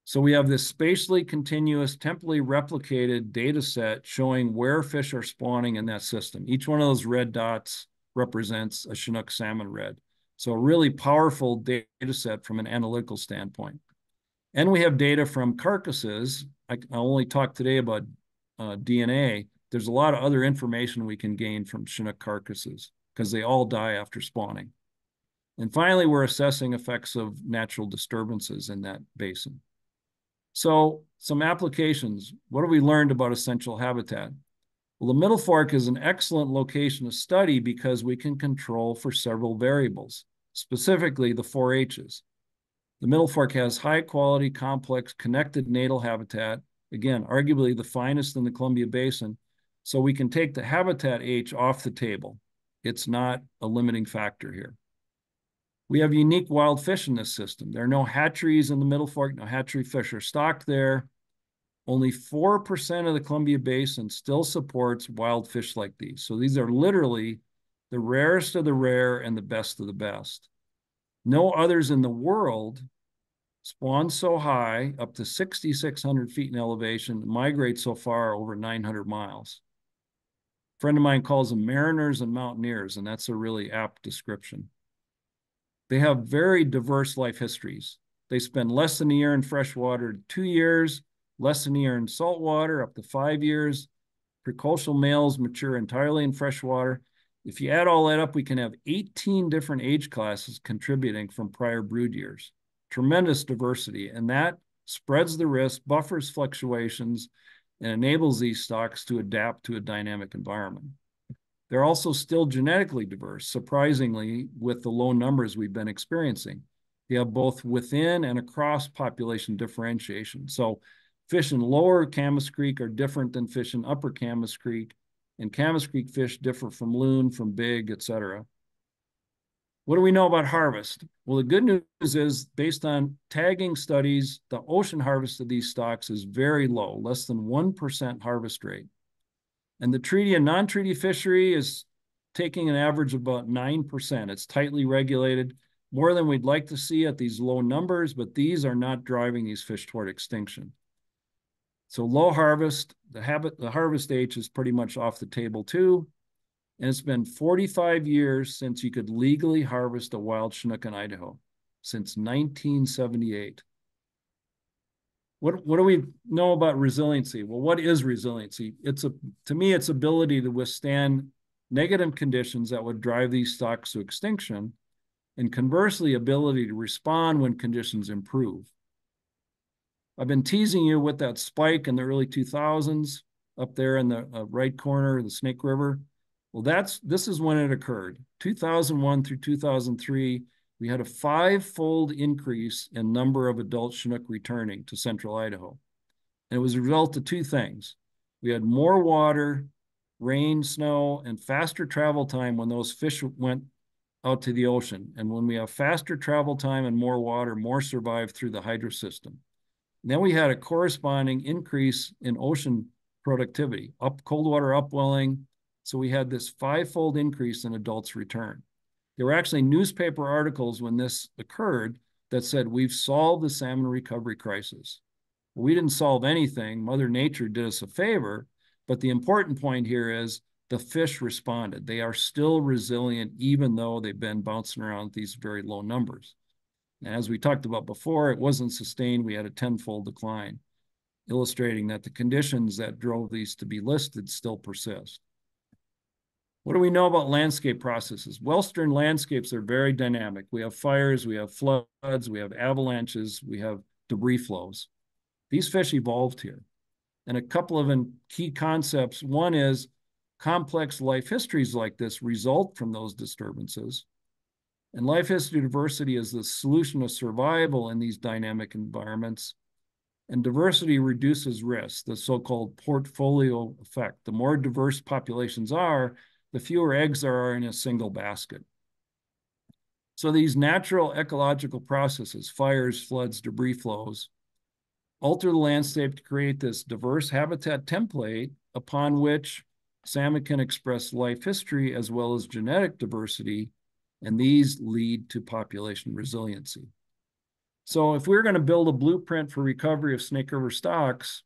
So we have this spatially continuous, temporally replicated data set showing where fish are spawning in that system. Each one of those redd dots represents a Chinook salmon red. So a really powerful data set from an analytical standpoint. And we have data from carcasses. I, I only talked today about uh, DNA, there's a lot of other information we can gain from Chinook carcasses because they all die after spawning. And finally, we're assessing effects of natural disturbances in that basin. So some applications. What have we learned about essential habitat? Well, the Middle Fork is an excellent location to study because we can control for several variables, specifically the four H's. The Middle Fork has high quality, complex, connected natal habitat, again, arguably the finest in the Columbia Basin, so we can take the habitat H off the table. It's not a limiting factor here. We have unique wild fish in this system. There are no hatcheries in the Middle Fork, no hatchery fish are stocked there. Only 4% of the Columbia Basin still supports wild fish like these. So these are literally the rarest of the rare and the best of the best. No others in the world spawn so high, up to 6,600 feet in elevation, migrate so far over 900 miles. Friend of mine calls them mariners and mountaineers, and that's a really apt description. They have very diverse life histories. They spend less than a year in freshwater, two years, less than a year in saltwater, up to five years. Precocial males mature entirely in freshwater. If you add all that up, we can have 18 different age classes contributing from prior brood years. Tremendous diversity, and that spreads the risk, buffers fluctuations, and enables these stocks to adapt to a dynamic environment. They're also still genetically diverse, surprisingly, with the low numbers we've been experiencing. You have both within and across population differentiation. So fish in lower Camas Creek are different than fish in upper Camas Creek, and Camas Creek fish differ from loon, from big, et cetera. What do we know about harvest? Well, the good news is based on tagging studies, the ocean harvest of these stocks is very low, less than 1% harvest rate. And the treaty and non-treaty fishery is taking an average of about 9%. It's tightly regulated, more than we'd like to see at these low numbers, but these are not driving these fish toward extinction. So low harvest, the habit, the harvest age is pretty much off the table too. And it's been 45 years since you could legally harvest a wild Chinook in Idaho, since 1978. What, what do we know about resiliency? Well, what is resiliency? It's a to me, it's ability to withstand negative conditions that would drive these stocks to extinction, and conversely, ability to respond when conditions improve. I've been teasing you with that spike in the early 2000s up there in the uh, right corner of the Snake River. Well, that's this is when it occurred. 2001 through 2003, we had a five-fold increase in number of adult Chinook returning to central Idaho. And it was a result of two things. We had more water, rain, snow, and faster travel time when those fish went out to the ocean. And when we have faster travel time and more water, more survive through the hydro system. And then we had a corresponding increase in ocean productivity, up cold water upwelling. So we had this five-fold increase in adults return. There were actually newspaper articles when this occurred that said, we've solved the salmon recovery crisis. We didn't solve anything. Mother Nature did us a favor. But the important point here is the fish responded. They are still resilient, even though they've been bouncing around these very low numbers. And as we talked about before, it wasn't sustained. We had a tenfold decline, illustrating that the conditions that drove these to be listed still persist. What do we know about landscape processes? Western landscapes are very dynamic. We have fires, we have floods, we have avalanches, we have debris flows. These fish evolved here. And a couple of key concepts. One is complex life histories like this result from those disturbances. And life history diversity is the solution of survival in these dynamic environments. And diversity reduces risk, the so-called portfolio effect. The more diverse populations are, the fewer eggs there are in a single basket. So these natural ecological processes, fires, floods, debris flows, alter the landscape to create this diverse habitat template upon which salmon can express life history as well as genetic diversity, and these lead to population resiliency. So if we're going to build a blueprint for recovery of Snake River stocks,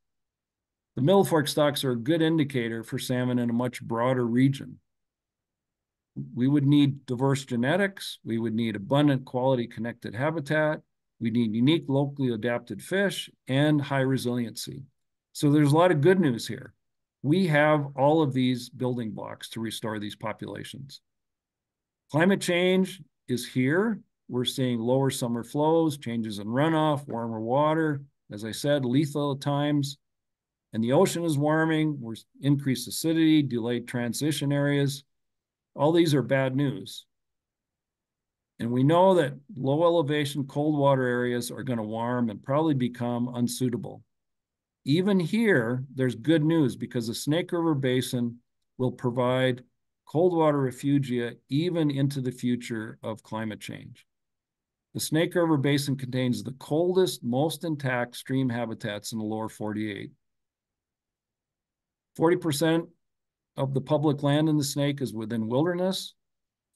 the Middle Fork stocks are a good indicator for salmon in a much broader region we would need diverse genetics. We would need abundant quality connected habitat. We need unique locally adapted fish and high resiliency. So there's a lot of good news here. We have all of these building blocks to restore these populations. Climate change is here. We're seeing lower summer flows, changes in runoff, warmer water, as I said, lethal at times. And the ocean is warming, we're increased acidity, delayed transition areas. All these are bad news. And we know that low elevation cold water areas are going to warm and probably become unsuitable. Even here, there's good news because the Snake River Basin will provide cold water refugia even into the future of climate change. The Snake River Basin contains the coldest, most intact stream habitats in the lower 48. 40% of the public land in the snake is within wilderness.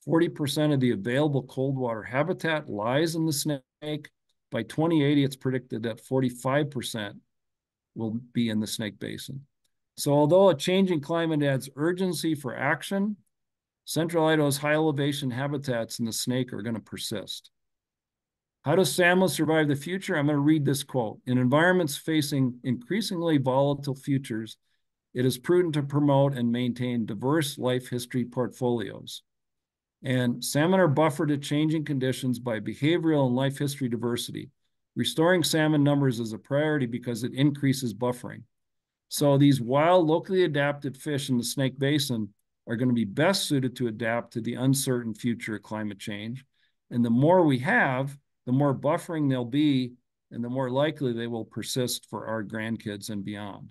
40% of the available cold water habitat lies in the snake. By 2080, it's predicted that 45% will be in the Snake Basin. So although a changing climate adds urgency for action, Central Idaho's high elevation habitats in the snake are going to persist. How does salmon survive the future? I'm going to read this quote. In environments facing increasingly volatile futures, it is prudent to promote and maintain diverse life history portfolios. And salmon are buffered to changing conditions by behavioral and life history diversity. Restoring salmon numbers is a priority because it increases buffering. So these wild, locally adapted fish in the Snake Basin are going to be best suited to adapt to the uncertain future of climate change. And the more we have, the more buffering they'll be, and the more likely they will persist for our grandkids and beyond.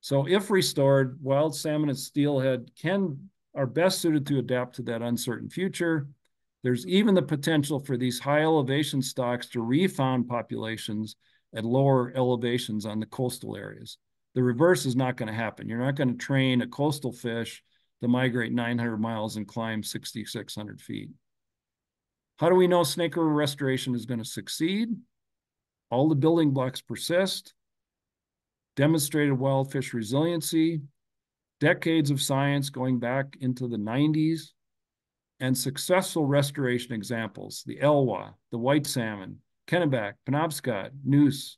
So if restored, wild salmon and steelhead can are best suited to adapt to that uncertain future. There's even the potential for these high elevation stocks to refound populations at lower elevations on the coastal areas. The reverse is not going to happen. You're not going to train a coastal fish to migrate 900 miles and climb 6,600 feet. How do we know snake river restoration is going to succeed? All the building blocks persist, demonstrated wild fish resiliency, decades of science going back into the 90s, and successful restoration examples, the Elwha, the white salmon, Kennebec, Penobscot, Neuse,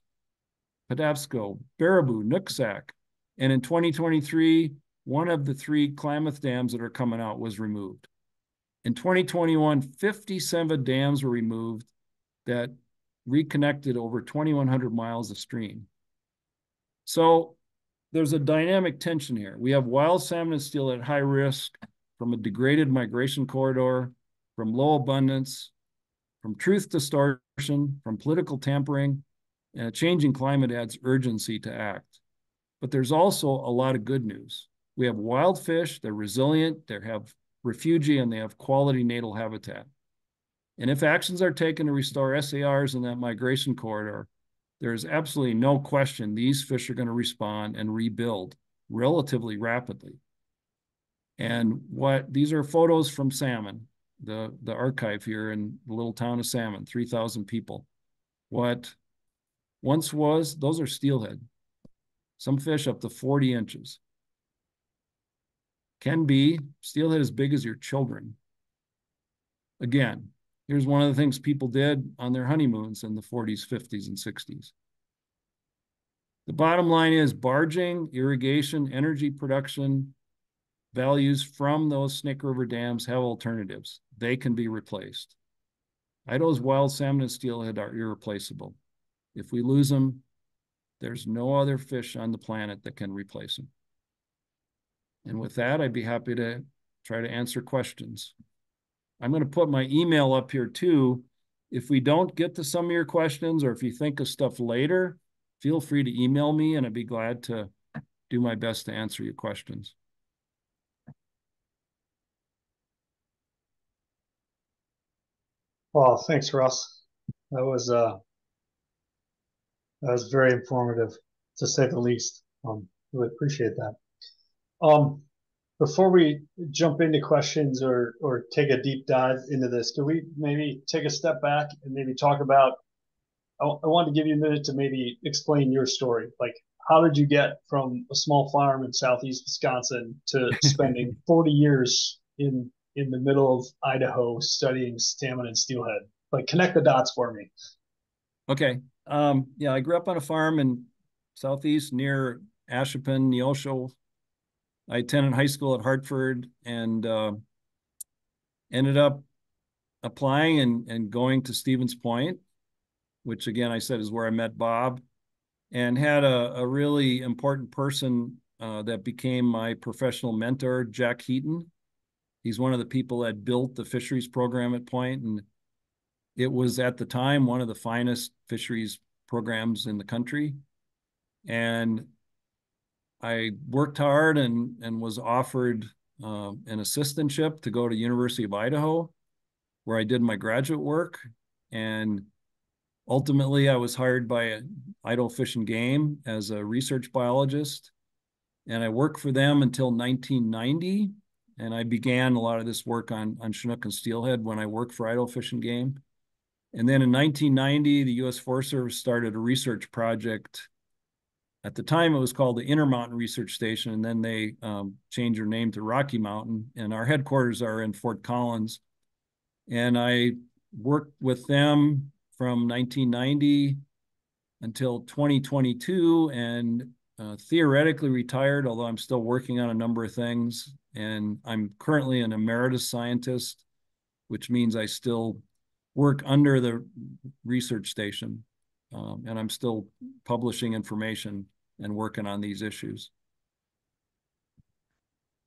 Patapsco, Baraboo, Nooksack. And in 2023, one of the three Klamath dams that are coming out was removed. In 2021, 57 dams were removed that reconnected over 2,100 miles of stream. So there's a dynamic tension here. We have wild salmon still at high risk from a degraded migration corridor, from low abundance, from truth distortion, from political tampering, and a changing climate adds urgency to act. But there's also a lot of good news. We have wild fish, they're resilient, they have refugia, and they have quality natal habitat. And if actions are taken to restore SARs in that migration corridor, there's absolutely no question these fish are going to respond and rebuild relatively rapidly. And what these are photos from salmon, the, the archive here in the little town of Salmon, 3,000 people. What once was, those are steelhead. Some fish up to 40 inches. Can be steelhead as big as your children. Again, Here's one of the things people did on their honeymoons in the 40s, 50s, and 60s. The bottom line is barging, irrigation, energy production values from those Snake River dams have alternatives. They can be replaced. Idaho's wild salmon and steelhead are irreplaceable. If we lose them, there's no other fish on the planet that can replace them. And with that, I'd be happy to try to answer questions. I'm going to put my email up here too. If we don't get to some of your questions or if you think of stuff later, feel free to email me and I'd be glad to do my best to answer your questions. Well, thanks, Russ. That was uh, that was very informative, to say the least. Um, really appreciate that. Um, before we jump into questions or or take a deep dive into this, can we maybe take a step back and maybe talk about? I, I want to give you a minute to maybe explain your story. Like, how did you get from a small farm in southeast Wisconsin to [LAUGHS] spending 40 years in in the middle of Idaho studying salmon and steelhead? Like, connect the dots for me. Okay. Um, yeah, I grew up on a farm in southeast near Ashippun, Neosho, I attended high school at Hartford and uh, ended up applying and, and going to Stevens Point, which again I said is where I met Bob, and had a, a really important person uh, that became my professional mentor, Jack Heaton. He's one of the people that built the fisheries program at Point, and it was at the time one of the finest fisheries programs in the country. And I worked hard and and was offered uh, an assistantship to go to University of Idaho, where I did my graduate work, and ultimately I was hired by Idaho Fish and Game as a research biologist, and I worked for them until 1990 and I began a lot of this work on, on Chinook and steelhead when I worked for Idaho Fish and Game. And then in 1990, the U.S. Forest Service started a research project. At the time, it was called the Intermountain Research Station, and then they um, changed their name to Rocky Mountain. And our headquarters are in Fort Collins. And I worked with them from 1990 until 2022 and uh, theoretically retired, although I'm still working on a number of things. And I'm currently an emeritus scientist, which means I still work under the research station. Um, and I'm still publishing information and working on these issues.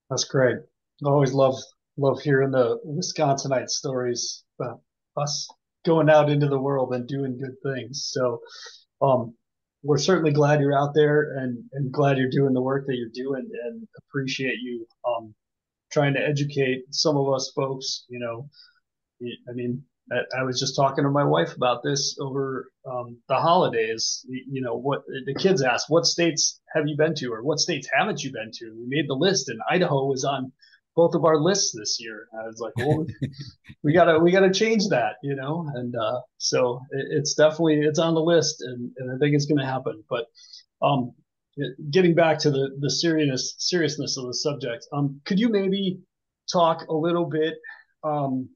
That's great. I always love love hearing the Wisconsinite stories about us going out into the world and doing good things. So um, we're certainly glad you're out there and, and glad you're doing the work that you're doing and appreciate you um, trying to educate some of us folks. You know, I mean, I, I was just talking to my wife about this over um, the holidays. You know, what the kids asked, what states have you been to or what states haven't you been to? We made the list and Idaho was on both of our lists this year. I was like, well, [LAUGHS] we gotta we gotta change that, you know. And uh, so it, it's definitely it's on the list, and, and I think it's going to happen. But um, getting back to the the seriousness seriousness of the subject, um, could you maybe talk a little bit, um,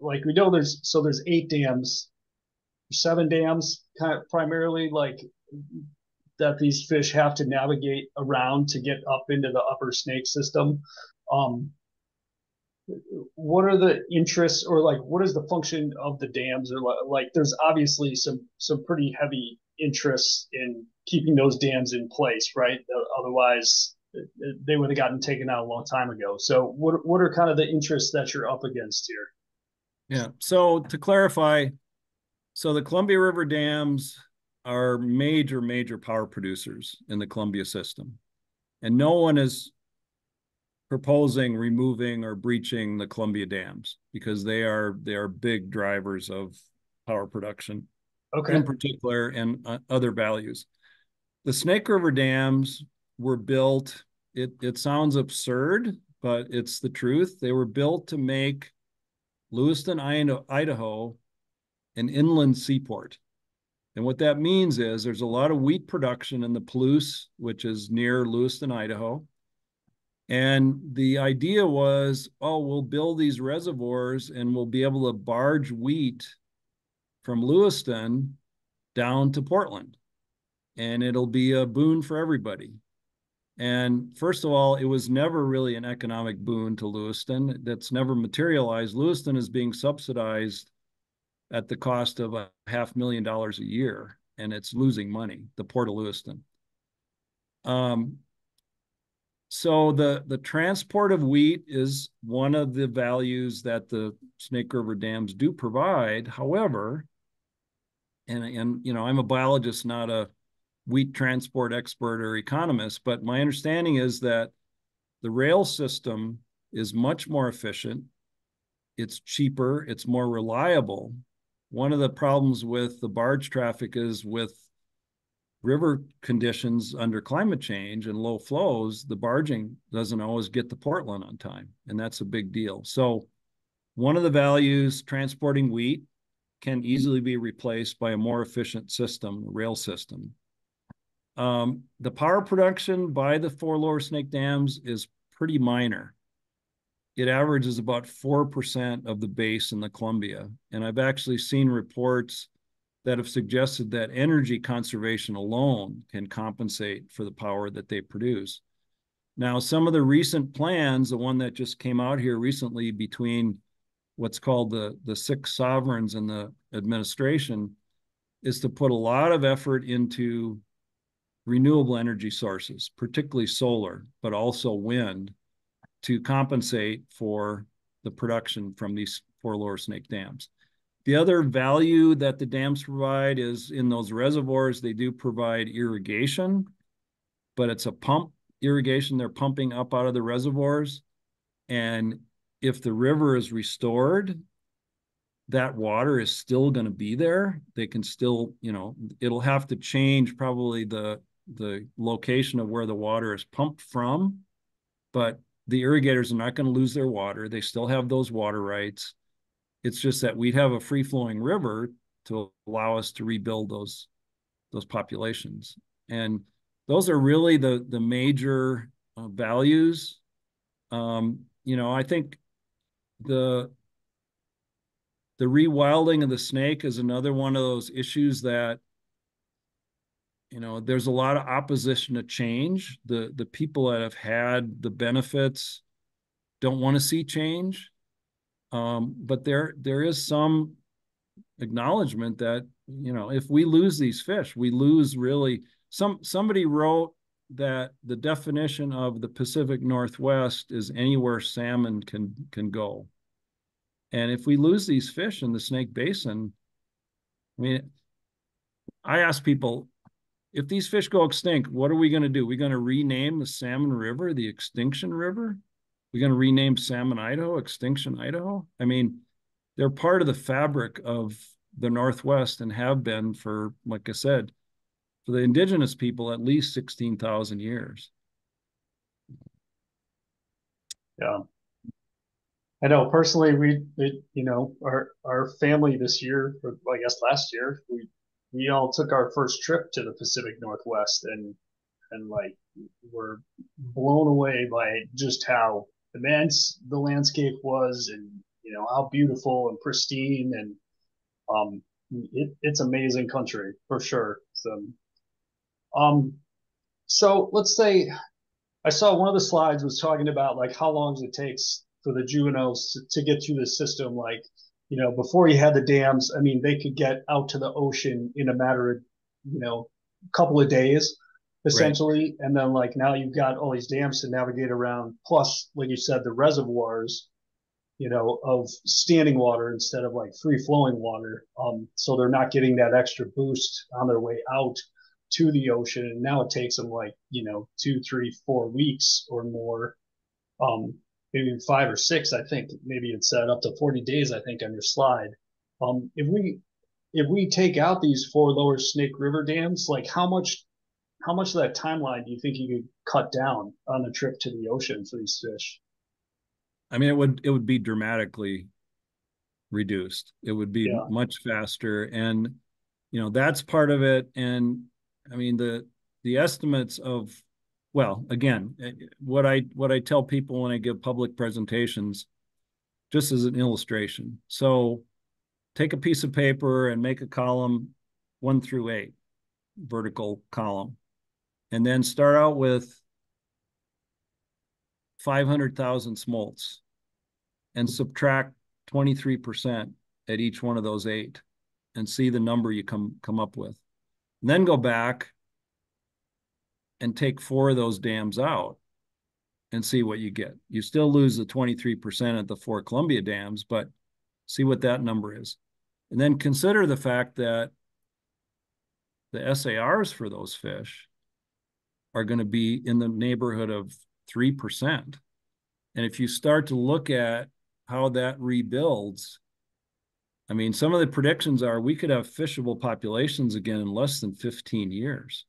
like we know there's so there's eight dams, seven dams, kind of primarily like that these fish have to navigate around to get up into the upper snake system. Um, what are the interests or like what is the function of the dams? Or like there's obviously some some pretty heavy interests in keeping those dams in place right? Otherwise they would have gotten taken out a long time ago. So what what are kind of the interests that you're up against here yeah so to clarify so the columbia river dams are major major power producers in the columbia system and no one is proposing removing or breaching the Columbia dams because they are they are big drivers of power production, okay. in particular, and uh, other values. The Snake River dams were built. It it sounds absurd, but it's the truth. They were built to make Lewiston, Idaho, an inland seaport. And what that means is there's a lot of wheat production in the Palouse, which is near Lewiston, Idaho. And the idea was, oh, we'll build these reservoirs and we'll be able to barge wheat from Lewiston down to Portland. And it'll be a boon for everybody. And first of all, it was never really an economic boon to Lewiston. That's never materialized. Lewiston is being subsidized at the cost of a half million dollars a year, and it's losing money, the Port of Lewiston. Um, so the, the transport of wheat is one of the values that the Snake River dams do provide. However, and, and you know, I'm a biologist, not a wheat transport expert or economist, but my understanding is that the rail system is much more efficient. It's cheaper, it's more reliable. One of the problems with the barge traffic is with river conditions under climate change and low flows, the barging doesn't always get to Portland on time. And that's a big deal. So one of the values, transporting wheat, can easily be replaced by a more efficient system, rail system. Um, the power production by the four lower snake dams is pretty minor. It averages about 4% of the base in the Columbia. And I've actually seen reports that have suggested that energy conservation alone can compensate for the power that they produce. Now, some of the recent plans, the one that just came out here recently between what's called the, the six sovereigns and the administration, is to put a lot of effort into renewable energy sources, particularly solar, but also wind, to compensate for the production from these four lower snake dams. The other value that the dams provide is in those reservoirs, they do provide irrigation, but it's a pump irrigation. They're pumping up out of the reservoirs. And if the river is restored, that water is still going to be there. They can still, you know, it'll have to change probably the the location of where the water is pumped from, but the irrigators are not going to lose their water. They still have those water rights. It's just that we'd have a free flowing river to allow us to rebuild those those populations. And those are really the the major uh, values. Um, you know, I think the the rewilding of the snake is another one of those issues that you know there's a lot of opposition to change. The the people that have had the benefits don't want to see change. Um, but there there is some acknowledgement that you know if we lose these fish we lose really some somebody wrote that the definition of the pacific northwest is anywhere salmon can can go. And if we lose these fish in the snake basin i mean i ask people if these fish go extinct what are we going to do we're going to rename the salmon river the extinction river we're going to rename salmon idaho extinction idaho i mean they're part of the fabric of the Northwest and have been for, like I said, for the indigenous people, at least 16,000 years. Yeah. I know personally, we, it, you know, our, our family this year, or I guess last year, we, we all took our first trip to the Pacific Northwest and, and like, were blown away by just how immense the landscape was and, you know, how beautiful and pristine and, um, it, it's amazing country for sure. So, um, so let's say I saw one of the slides was talking about like how long it takes for the juveniles to, to get through the system. Like, you know, before you had the dams, I mean, they could get out to the ocean in a matter of, you know, a couple of days essentially. Right. And then like now you've got all these dams to navigate around. Plus, like you said, the reservoirs you know, of standing water instead of like free flowing water. Um, so they're not getting that extra boost on their way out to the ocean. And now it takes them like, you know, two, three, four weeks or more. Um, maybe five or six, I think maybe it said up to 40 days, I think on your slide. Um, if we, if we take out these four lower Snake River dams, like how much, how much of that timeline do you think you could cut down on the trip to the ocean for these fish? I mean, it would it would be dramatically reduced. It would be yeah. much faster, and you know that's part of it. And I mean the the estimates of well, again, eh, what I what I tell people when I give public presentations, just as an illustration. So, take a piece of paper and make a column one through eight, vertical column, and then start out with 500,000 smolts and subtract 23% at each one of those eight and see the number you come come up with. And then go back and take four of those dams out and see what you get. You still lose the 23% at the four Columbia dams, but see what that number is. And then consider the fact that the SARs for those fish are going to be in the neighborhood of 3%. And if you start to look at how that rebuilds, I mean, some of the predictions are we could have fishable populations again in less than 15 years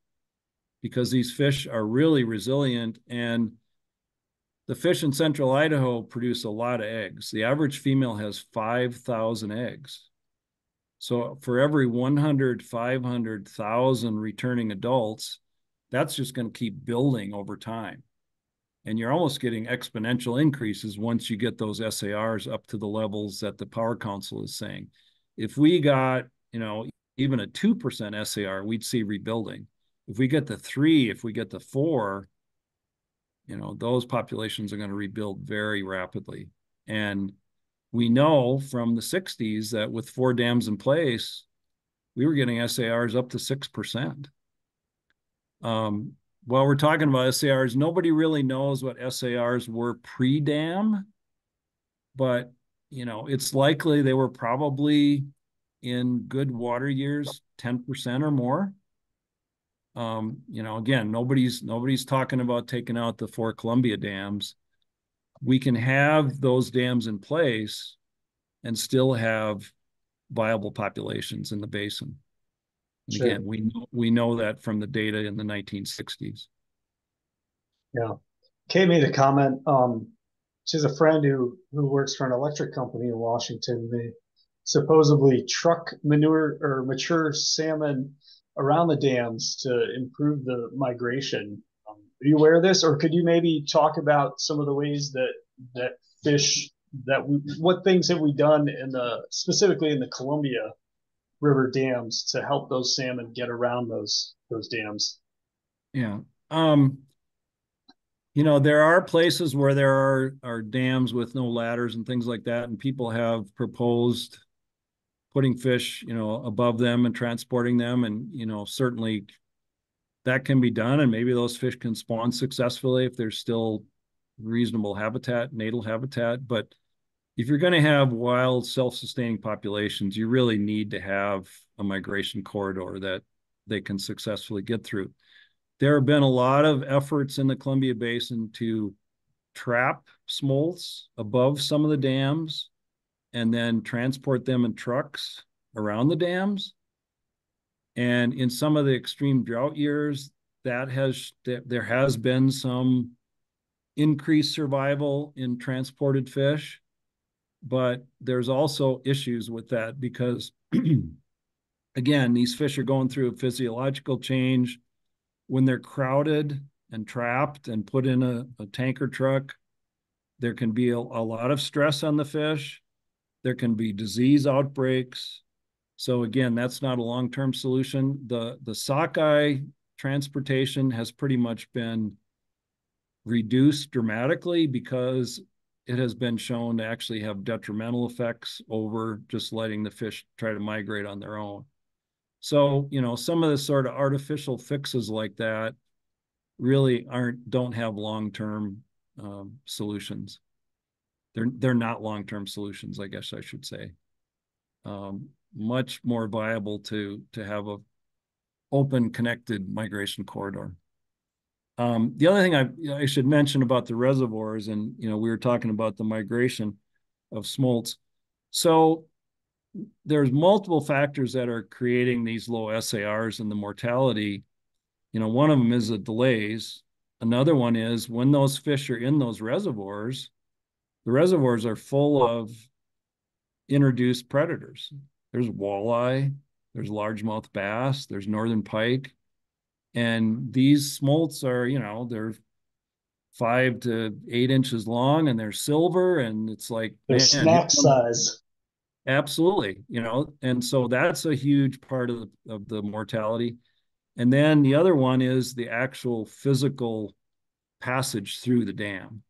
because these fish are really resilient and the fish in central Idaho produce a lot of eggs. The average female has 5,000 eggs. So for every 100, 500,000 returning adults, that's just going to keep building over time and you're almost getting exponential increases once you get those SARs up to the levels that the Power Council is saying. If we got, you know, even a 2% SAR, we'd see rebuilding. If we get the three, if we get the four, you know, those populations are going to rebuild very rapidly. And we know from the 60s that with four dams in place, we were getting SARs up to 6%. Um, while we're talking about SARs, nobody really knows what SARs were pre-dam, but you know, it's likely they were probably in good water years, 10% or more. Um, you know, again, nobody's nobody's talking about taking out the four Columbia dams. We can have those dams in place and still have viable populations in the basin. Sure. Again, we know, we know that from the data in the 1960s. Yeah. Kay made a comment. Um, she has a friend who who works for an electric company in Washington. They supposedly truck manure or mature salmon around the dams to improve the migration. Um, are you aware of this, or could you maybe talk about some of the ways that that fish that we, what things have we done in the specifically in the Columbia River dams to help those salmon get around those those dams? Yeah. Um, you know, there are places where there are, are dams with no ladders and things like that, and people have proposed putting fish, you know, above them and transporting them. And, you know, certainly that can be done. And maybe those fish can spawn successfully if there's still reasonable habitat, natal habitat. But if you're going to have wild self-sustaining populations, you really need to have a migration corridor that they can successfully get through. There have been a lot of efforts in the Columbia Basin to trap smolts above some of the dams and then transport them in trucks around the dams. And in some of the extreme drought years, that has there has been some increased survival in transported fish, but there's also issues with that because [CLEARS THROAT] again, these fish are going through a physiological change when they're crowded and trapped and put in a, a tanker truck. There can be a, a lot of stress on the fish there can be disease outbreaks. So again, that's not a long-term solution. The, the sockeye transportation has pretty much been reduced dramatically because it has been shown to actually have detrimental effects over just letting the fish try to migrate on their own. So, you know, some of the sort of artificial fixes like that really aren't, don't have long-term um, solutions they're they're not long-term solutions, I guess I should say. Um, much more viable to to have a open connected migration corridor. Um, the other thing I, I should mention about the reservoirs, and you know, we were talking about the migration of smolts. So there's multiple factors that are creating these low SARs and the mortality. You know, one of them is the delays. Another one is when those fish are in those reservoirs, the reservoirs are full of introduced predators. There's walleye, there's largemouth bass, there's northern pike. And these smolts are, you know, they're five to eight inches long and they're silver and it's like they're man, snack size. Absolutely, you know, and so that's a huge part of the, of the mortality. And then the other one is the actual physical passage through the dam.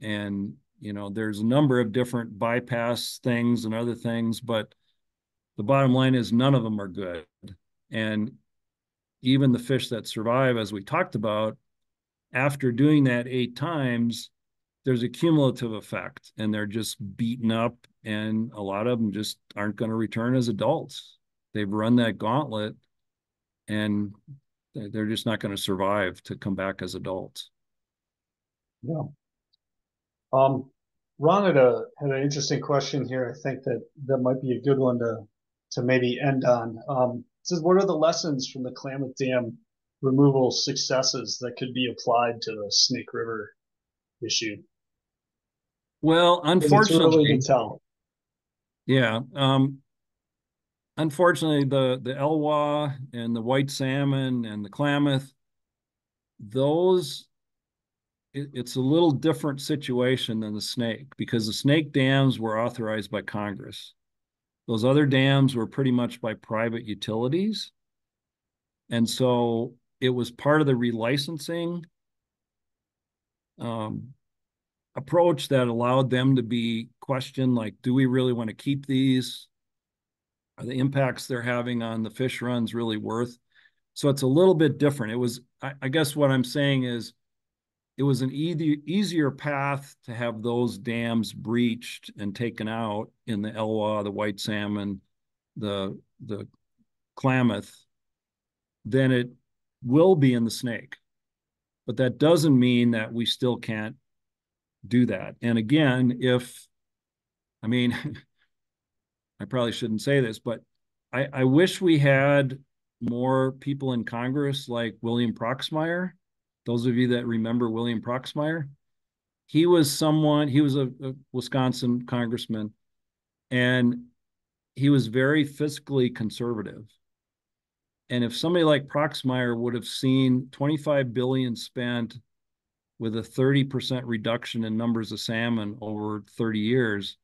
And you know, there's a number of different bypass things and other things, but the bottom line is none of them are good. And even the fish that survive, as we talked about, after doing that eight times, there's a cumulative effect and they're just beaten up and a lot of them just aren't going to return as adults. They've run that gauntlet and they're just not going to survive to come back as adults. Yeah. Um, Ron had a had an interesting question here. I think that that might be a good one to to maybe end on. Um, says, what are the lessons from the Klamath Dam removal successes that could be applied to the Snake River issue? Well, unfortunately. Yeah. Um, unfortunately, the the Elwha and the white salmon and the Klamath, those it, it's a little different situation than the snake because the snake dams were authorized by Congress. Those other dams were pretty much by private utilities. And so it was part of the relicensing um, approach that allowed them to be questioned like, do we really want to keep these? Are the impacts they're having on the fish runs really worth? So it's a little bit different. It was, I, I guess what I'm saying is it was an easy, easier path to have those dams breached and taken out in the Elwha, the white salmon, the the Klamath than it will be in the snake. But that doesn't mean that we still can't do that. And again, if I mean, [LAUGHS] I probably shouldn't say this, but I, I wish we had more people in Congress like William Proxmire those of you that remember William Proxmire, he was someone, he was a, a Wisconsin congressman, and he was very fiscally conservative. And if somebody like Proxmire would have seen 25 billion spent with a 30% reduction in numbers of salmon over 30 years,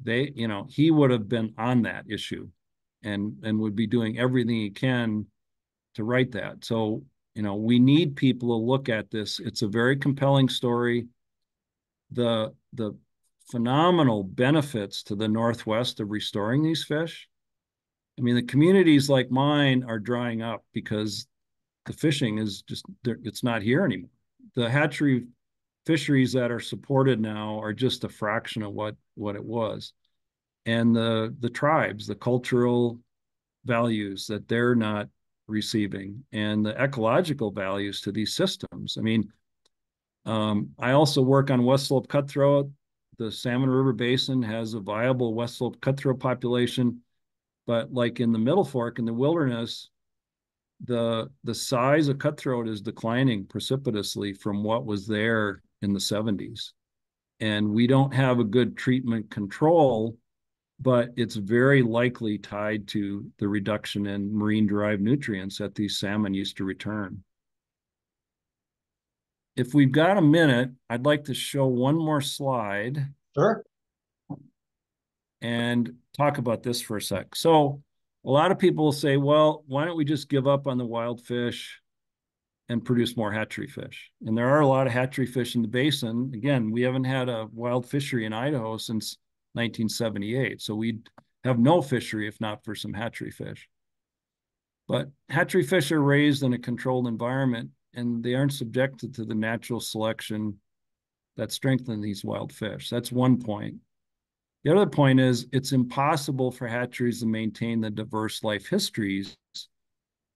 they, you know, he would have been on that issue and and would be doing everything he can to right that. So, you know, we need people to look at this. It's a very compelling story. The the phenomenal benefits to the Northwest of restoring these fish. I mean, the communities like mine are drying up because the fishing is just it's not here anymore. The hatchery fisheries that are supported now are just a fraction of what what it was and the the tribes the cultural values that they're not receiving and the ecological values to these systems. I mean um, i also work on west slope cutthroat. The salmon river basin has a viable west slope cutthroat population but like in the middle fork in the wilderness the the size of cutthroat is declining precipitously from what was there in the 70s and we don't have a good treatment control but it's very likely tied to the reduction in marine derived nutrients that these salmon used to return. If we've got a minute, I'd like to show one more slide. Sure. And talk about this for a sec. So, a lot of people will say, well, why don't we just give up on the wild fish and produce more hatchery fish? And there are a lot of hatchery fish in the basin. Again, we haven't had a wild fishery in Idaho since 1978. So we'd have no fishery if not for some hatchery fish. But hatchery fish are raised in a controlled environment and they aren't subjected to the natural selection that strengthen these wild fish. That's one point. The other point is it's impossible for hatcheries to maintain the diverse life histories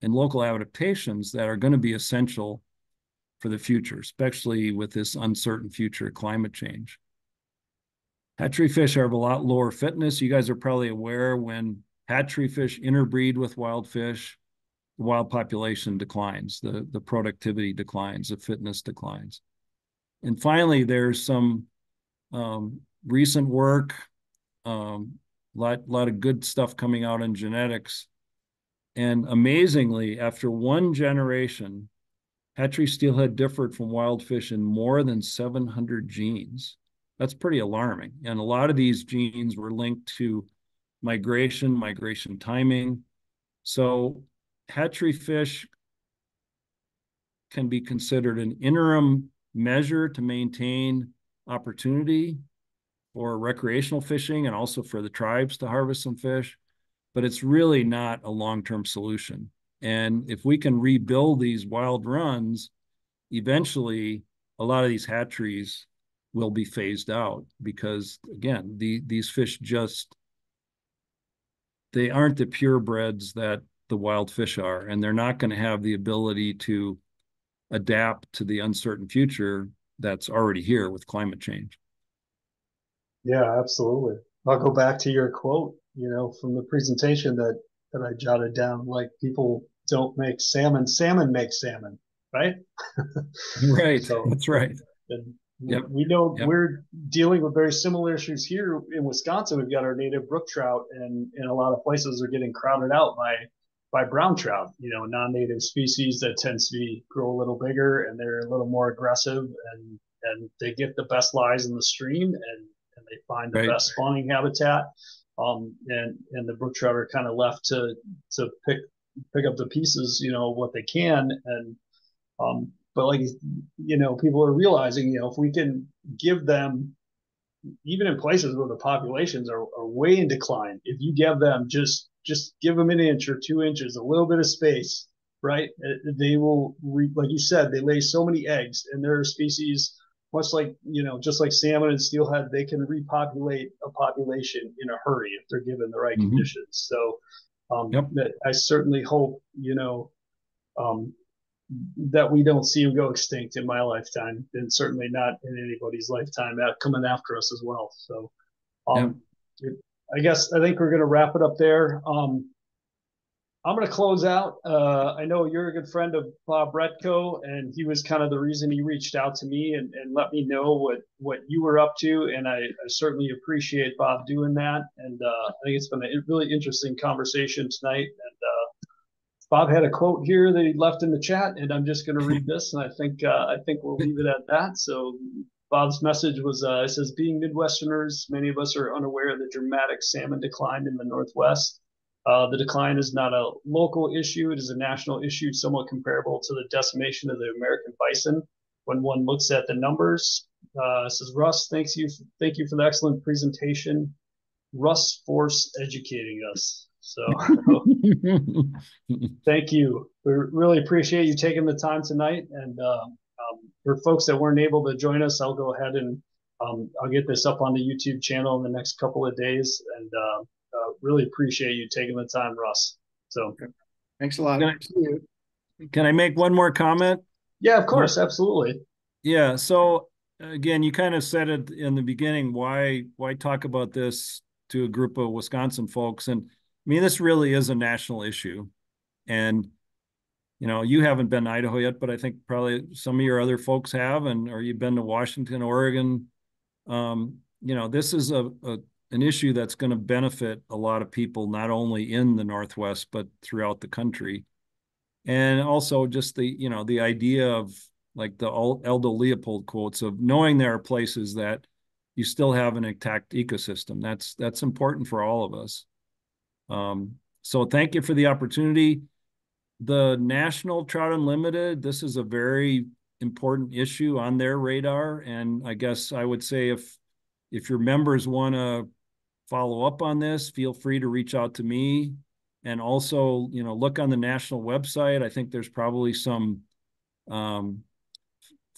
and local adaptations that are going to be essential for the future, especially with this uncertain future of climate change. Hatchery fish are of a lot lower fitness. You guys are probably aware when hatchery fish interbreed with wild fish, the wild population declines, the, the productivity declines, the fitness declines. And finally, there's some um, recent work, a um, lot, lot of good stuff coming out in genetics. And amazingly, after one generation, hatchery steelhead differed from wild fish in more than 700 genes. That's pretty alarming. And a lot of these genes were linked to migration, migration timing. So hatchery fish can be considered an interim measure to maintain opportunity for recreational fishing and also for the tribes to harvest some fish, but it's really not a long-term solution. And if we can rebuild these wild runs, eventually a lot of these hatcheries will be phased out because again the these fish just they aren't the purebreds that the wild fish are and they're not going to have the ability to adapt to the uncertain future that's already here with climate change. Yeah absolutely. I'll go back to your quote you know from the presentation that that i jotted down like people don't make salmon salmon makes salmon right? [LAUGHS] Right so, that's right. and Yep. We know yep. we're dealing with very similar issues here in Wisconsin. We've got our native brook trout, and in a lot of places they're getting crowded out by by brown trout. You know, non-native species that tends to be grow a little bigger and they're a little more aggressive, and and they get the best lies in the stream, and and they find the right. best spawning habitat. Um, and and the brook trout are kind of left to to pick pick up the pieces, you know, what they can, and um, but like you know people are realizing you know if we can give them even in places where the populations are, are way in decline if you give them just just give them an inch or two inches a little bit of space right uh, they will re, like you said they lay so many eggs and there are species much like you know just like salmon and steelhead they can repopulate a population in a hurry if they're given the right mm-hmm. conditions so um, yep. i certainly hope you know um, that we don't see go extinct in my lifetime, and certainly not in anybody's lifetime coming after us as well. So, um, yeah. I guess I think we're going to wrap it up there. Um, I'm going to close out. Uh, I know you're a good friend of Bob Retko, and he was kind of the reason he reached out to me and, and let me know what, what you were up to. And I, I certainly appreciate Bob doing that. And uh, I think it's been a really interesting conversation tonight. And uh, Bob had a quote here that he left in the chat, and I'm just going to read this. And I think uh, I think we'll leave it at that. So Bob's message was, uh, it says, being Midwesterners, many of us are unaware of the dramatic salmon decline in the Northwest. Uh, the decline is not a local issue; it is a national issue, somewhat comparable to the decimation of the American bison. When one looks at the numbers, uh, says Russ, thanks you, thank you for the excellent presentation. Russ Force educating us. So, [LAUGHS] thank you. We really appreciate you taking the time tonight, and uh, um, for folks that weren't able to join us, I'll go ahead and um, I'll get this up on the YouTube channel in the next couple of days. And uh, uh, really appreciate you taking the time, Russ. So thanks a lot. Can I, can I make one more comment? Yeah, of course, absolutely. Yeah. So again, you kind of said it in the beginning. Why why talk about this to a group of Wisconsin folks? And I mean, this really is a national issue, and you know, you haven't been to Idaho yet, but I think probably some of your other folks have, and or you've been to Washington, Oregon. Um, you know, this is a, a an issue that's going to benefit a lot of people, not only in the Northwest but throughout the country, and also just the you know the idea of like the Aldo Leopold quotes of knowing there are places that you still have an intact ecosystem. That's that's important for all of us. Um, so thank you for the opportunity the National Trout Unlimited, this is a very important issue on their radar. And I guess I would say if if your members want to follow up on this, feel free to reach out to me. And also, you know, look on the national website. I think there's probably some um,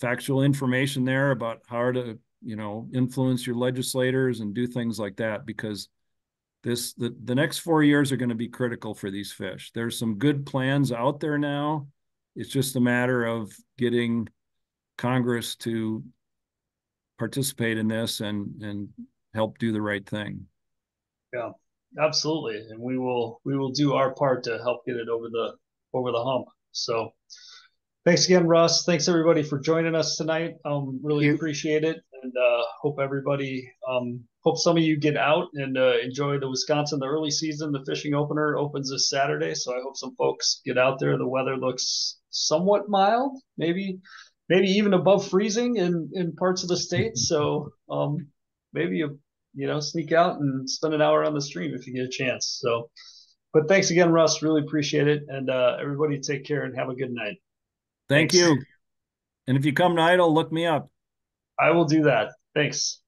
factual information there about how to, you know, influence your legislators and do things like that because this the, the next four years are going to be critical for these fish. There's some good plans out there now. It's just a matter of getting Congress to participate in this and and help do the right thing. Yeah, absolutely. And we will we will do our part to help get it over the over the hump. So thanks again, Russ. Thanks everybody for joining us tonight. Um, really appreciate it and uh, hope everybody um, hope some of you get out and uh, enjoy the Wisconsin the early season. The fishing opener opens this Saturday, so I hope some folks get out there. The weather looks somewhat mild, maybe maybe even above freezing in in parts of the state. So um, maybe you you know sneak out and spend an hour on the stream if you get a chance. So. But thanks again, Russ. Really appreciate it. And uh, everybody take care and have a good night. Thank thanks. you. And if you come to Idaho, look me up. I will do that. Thanks.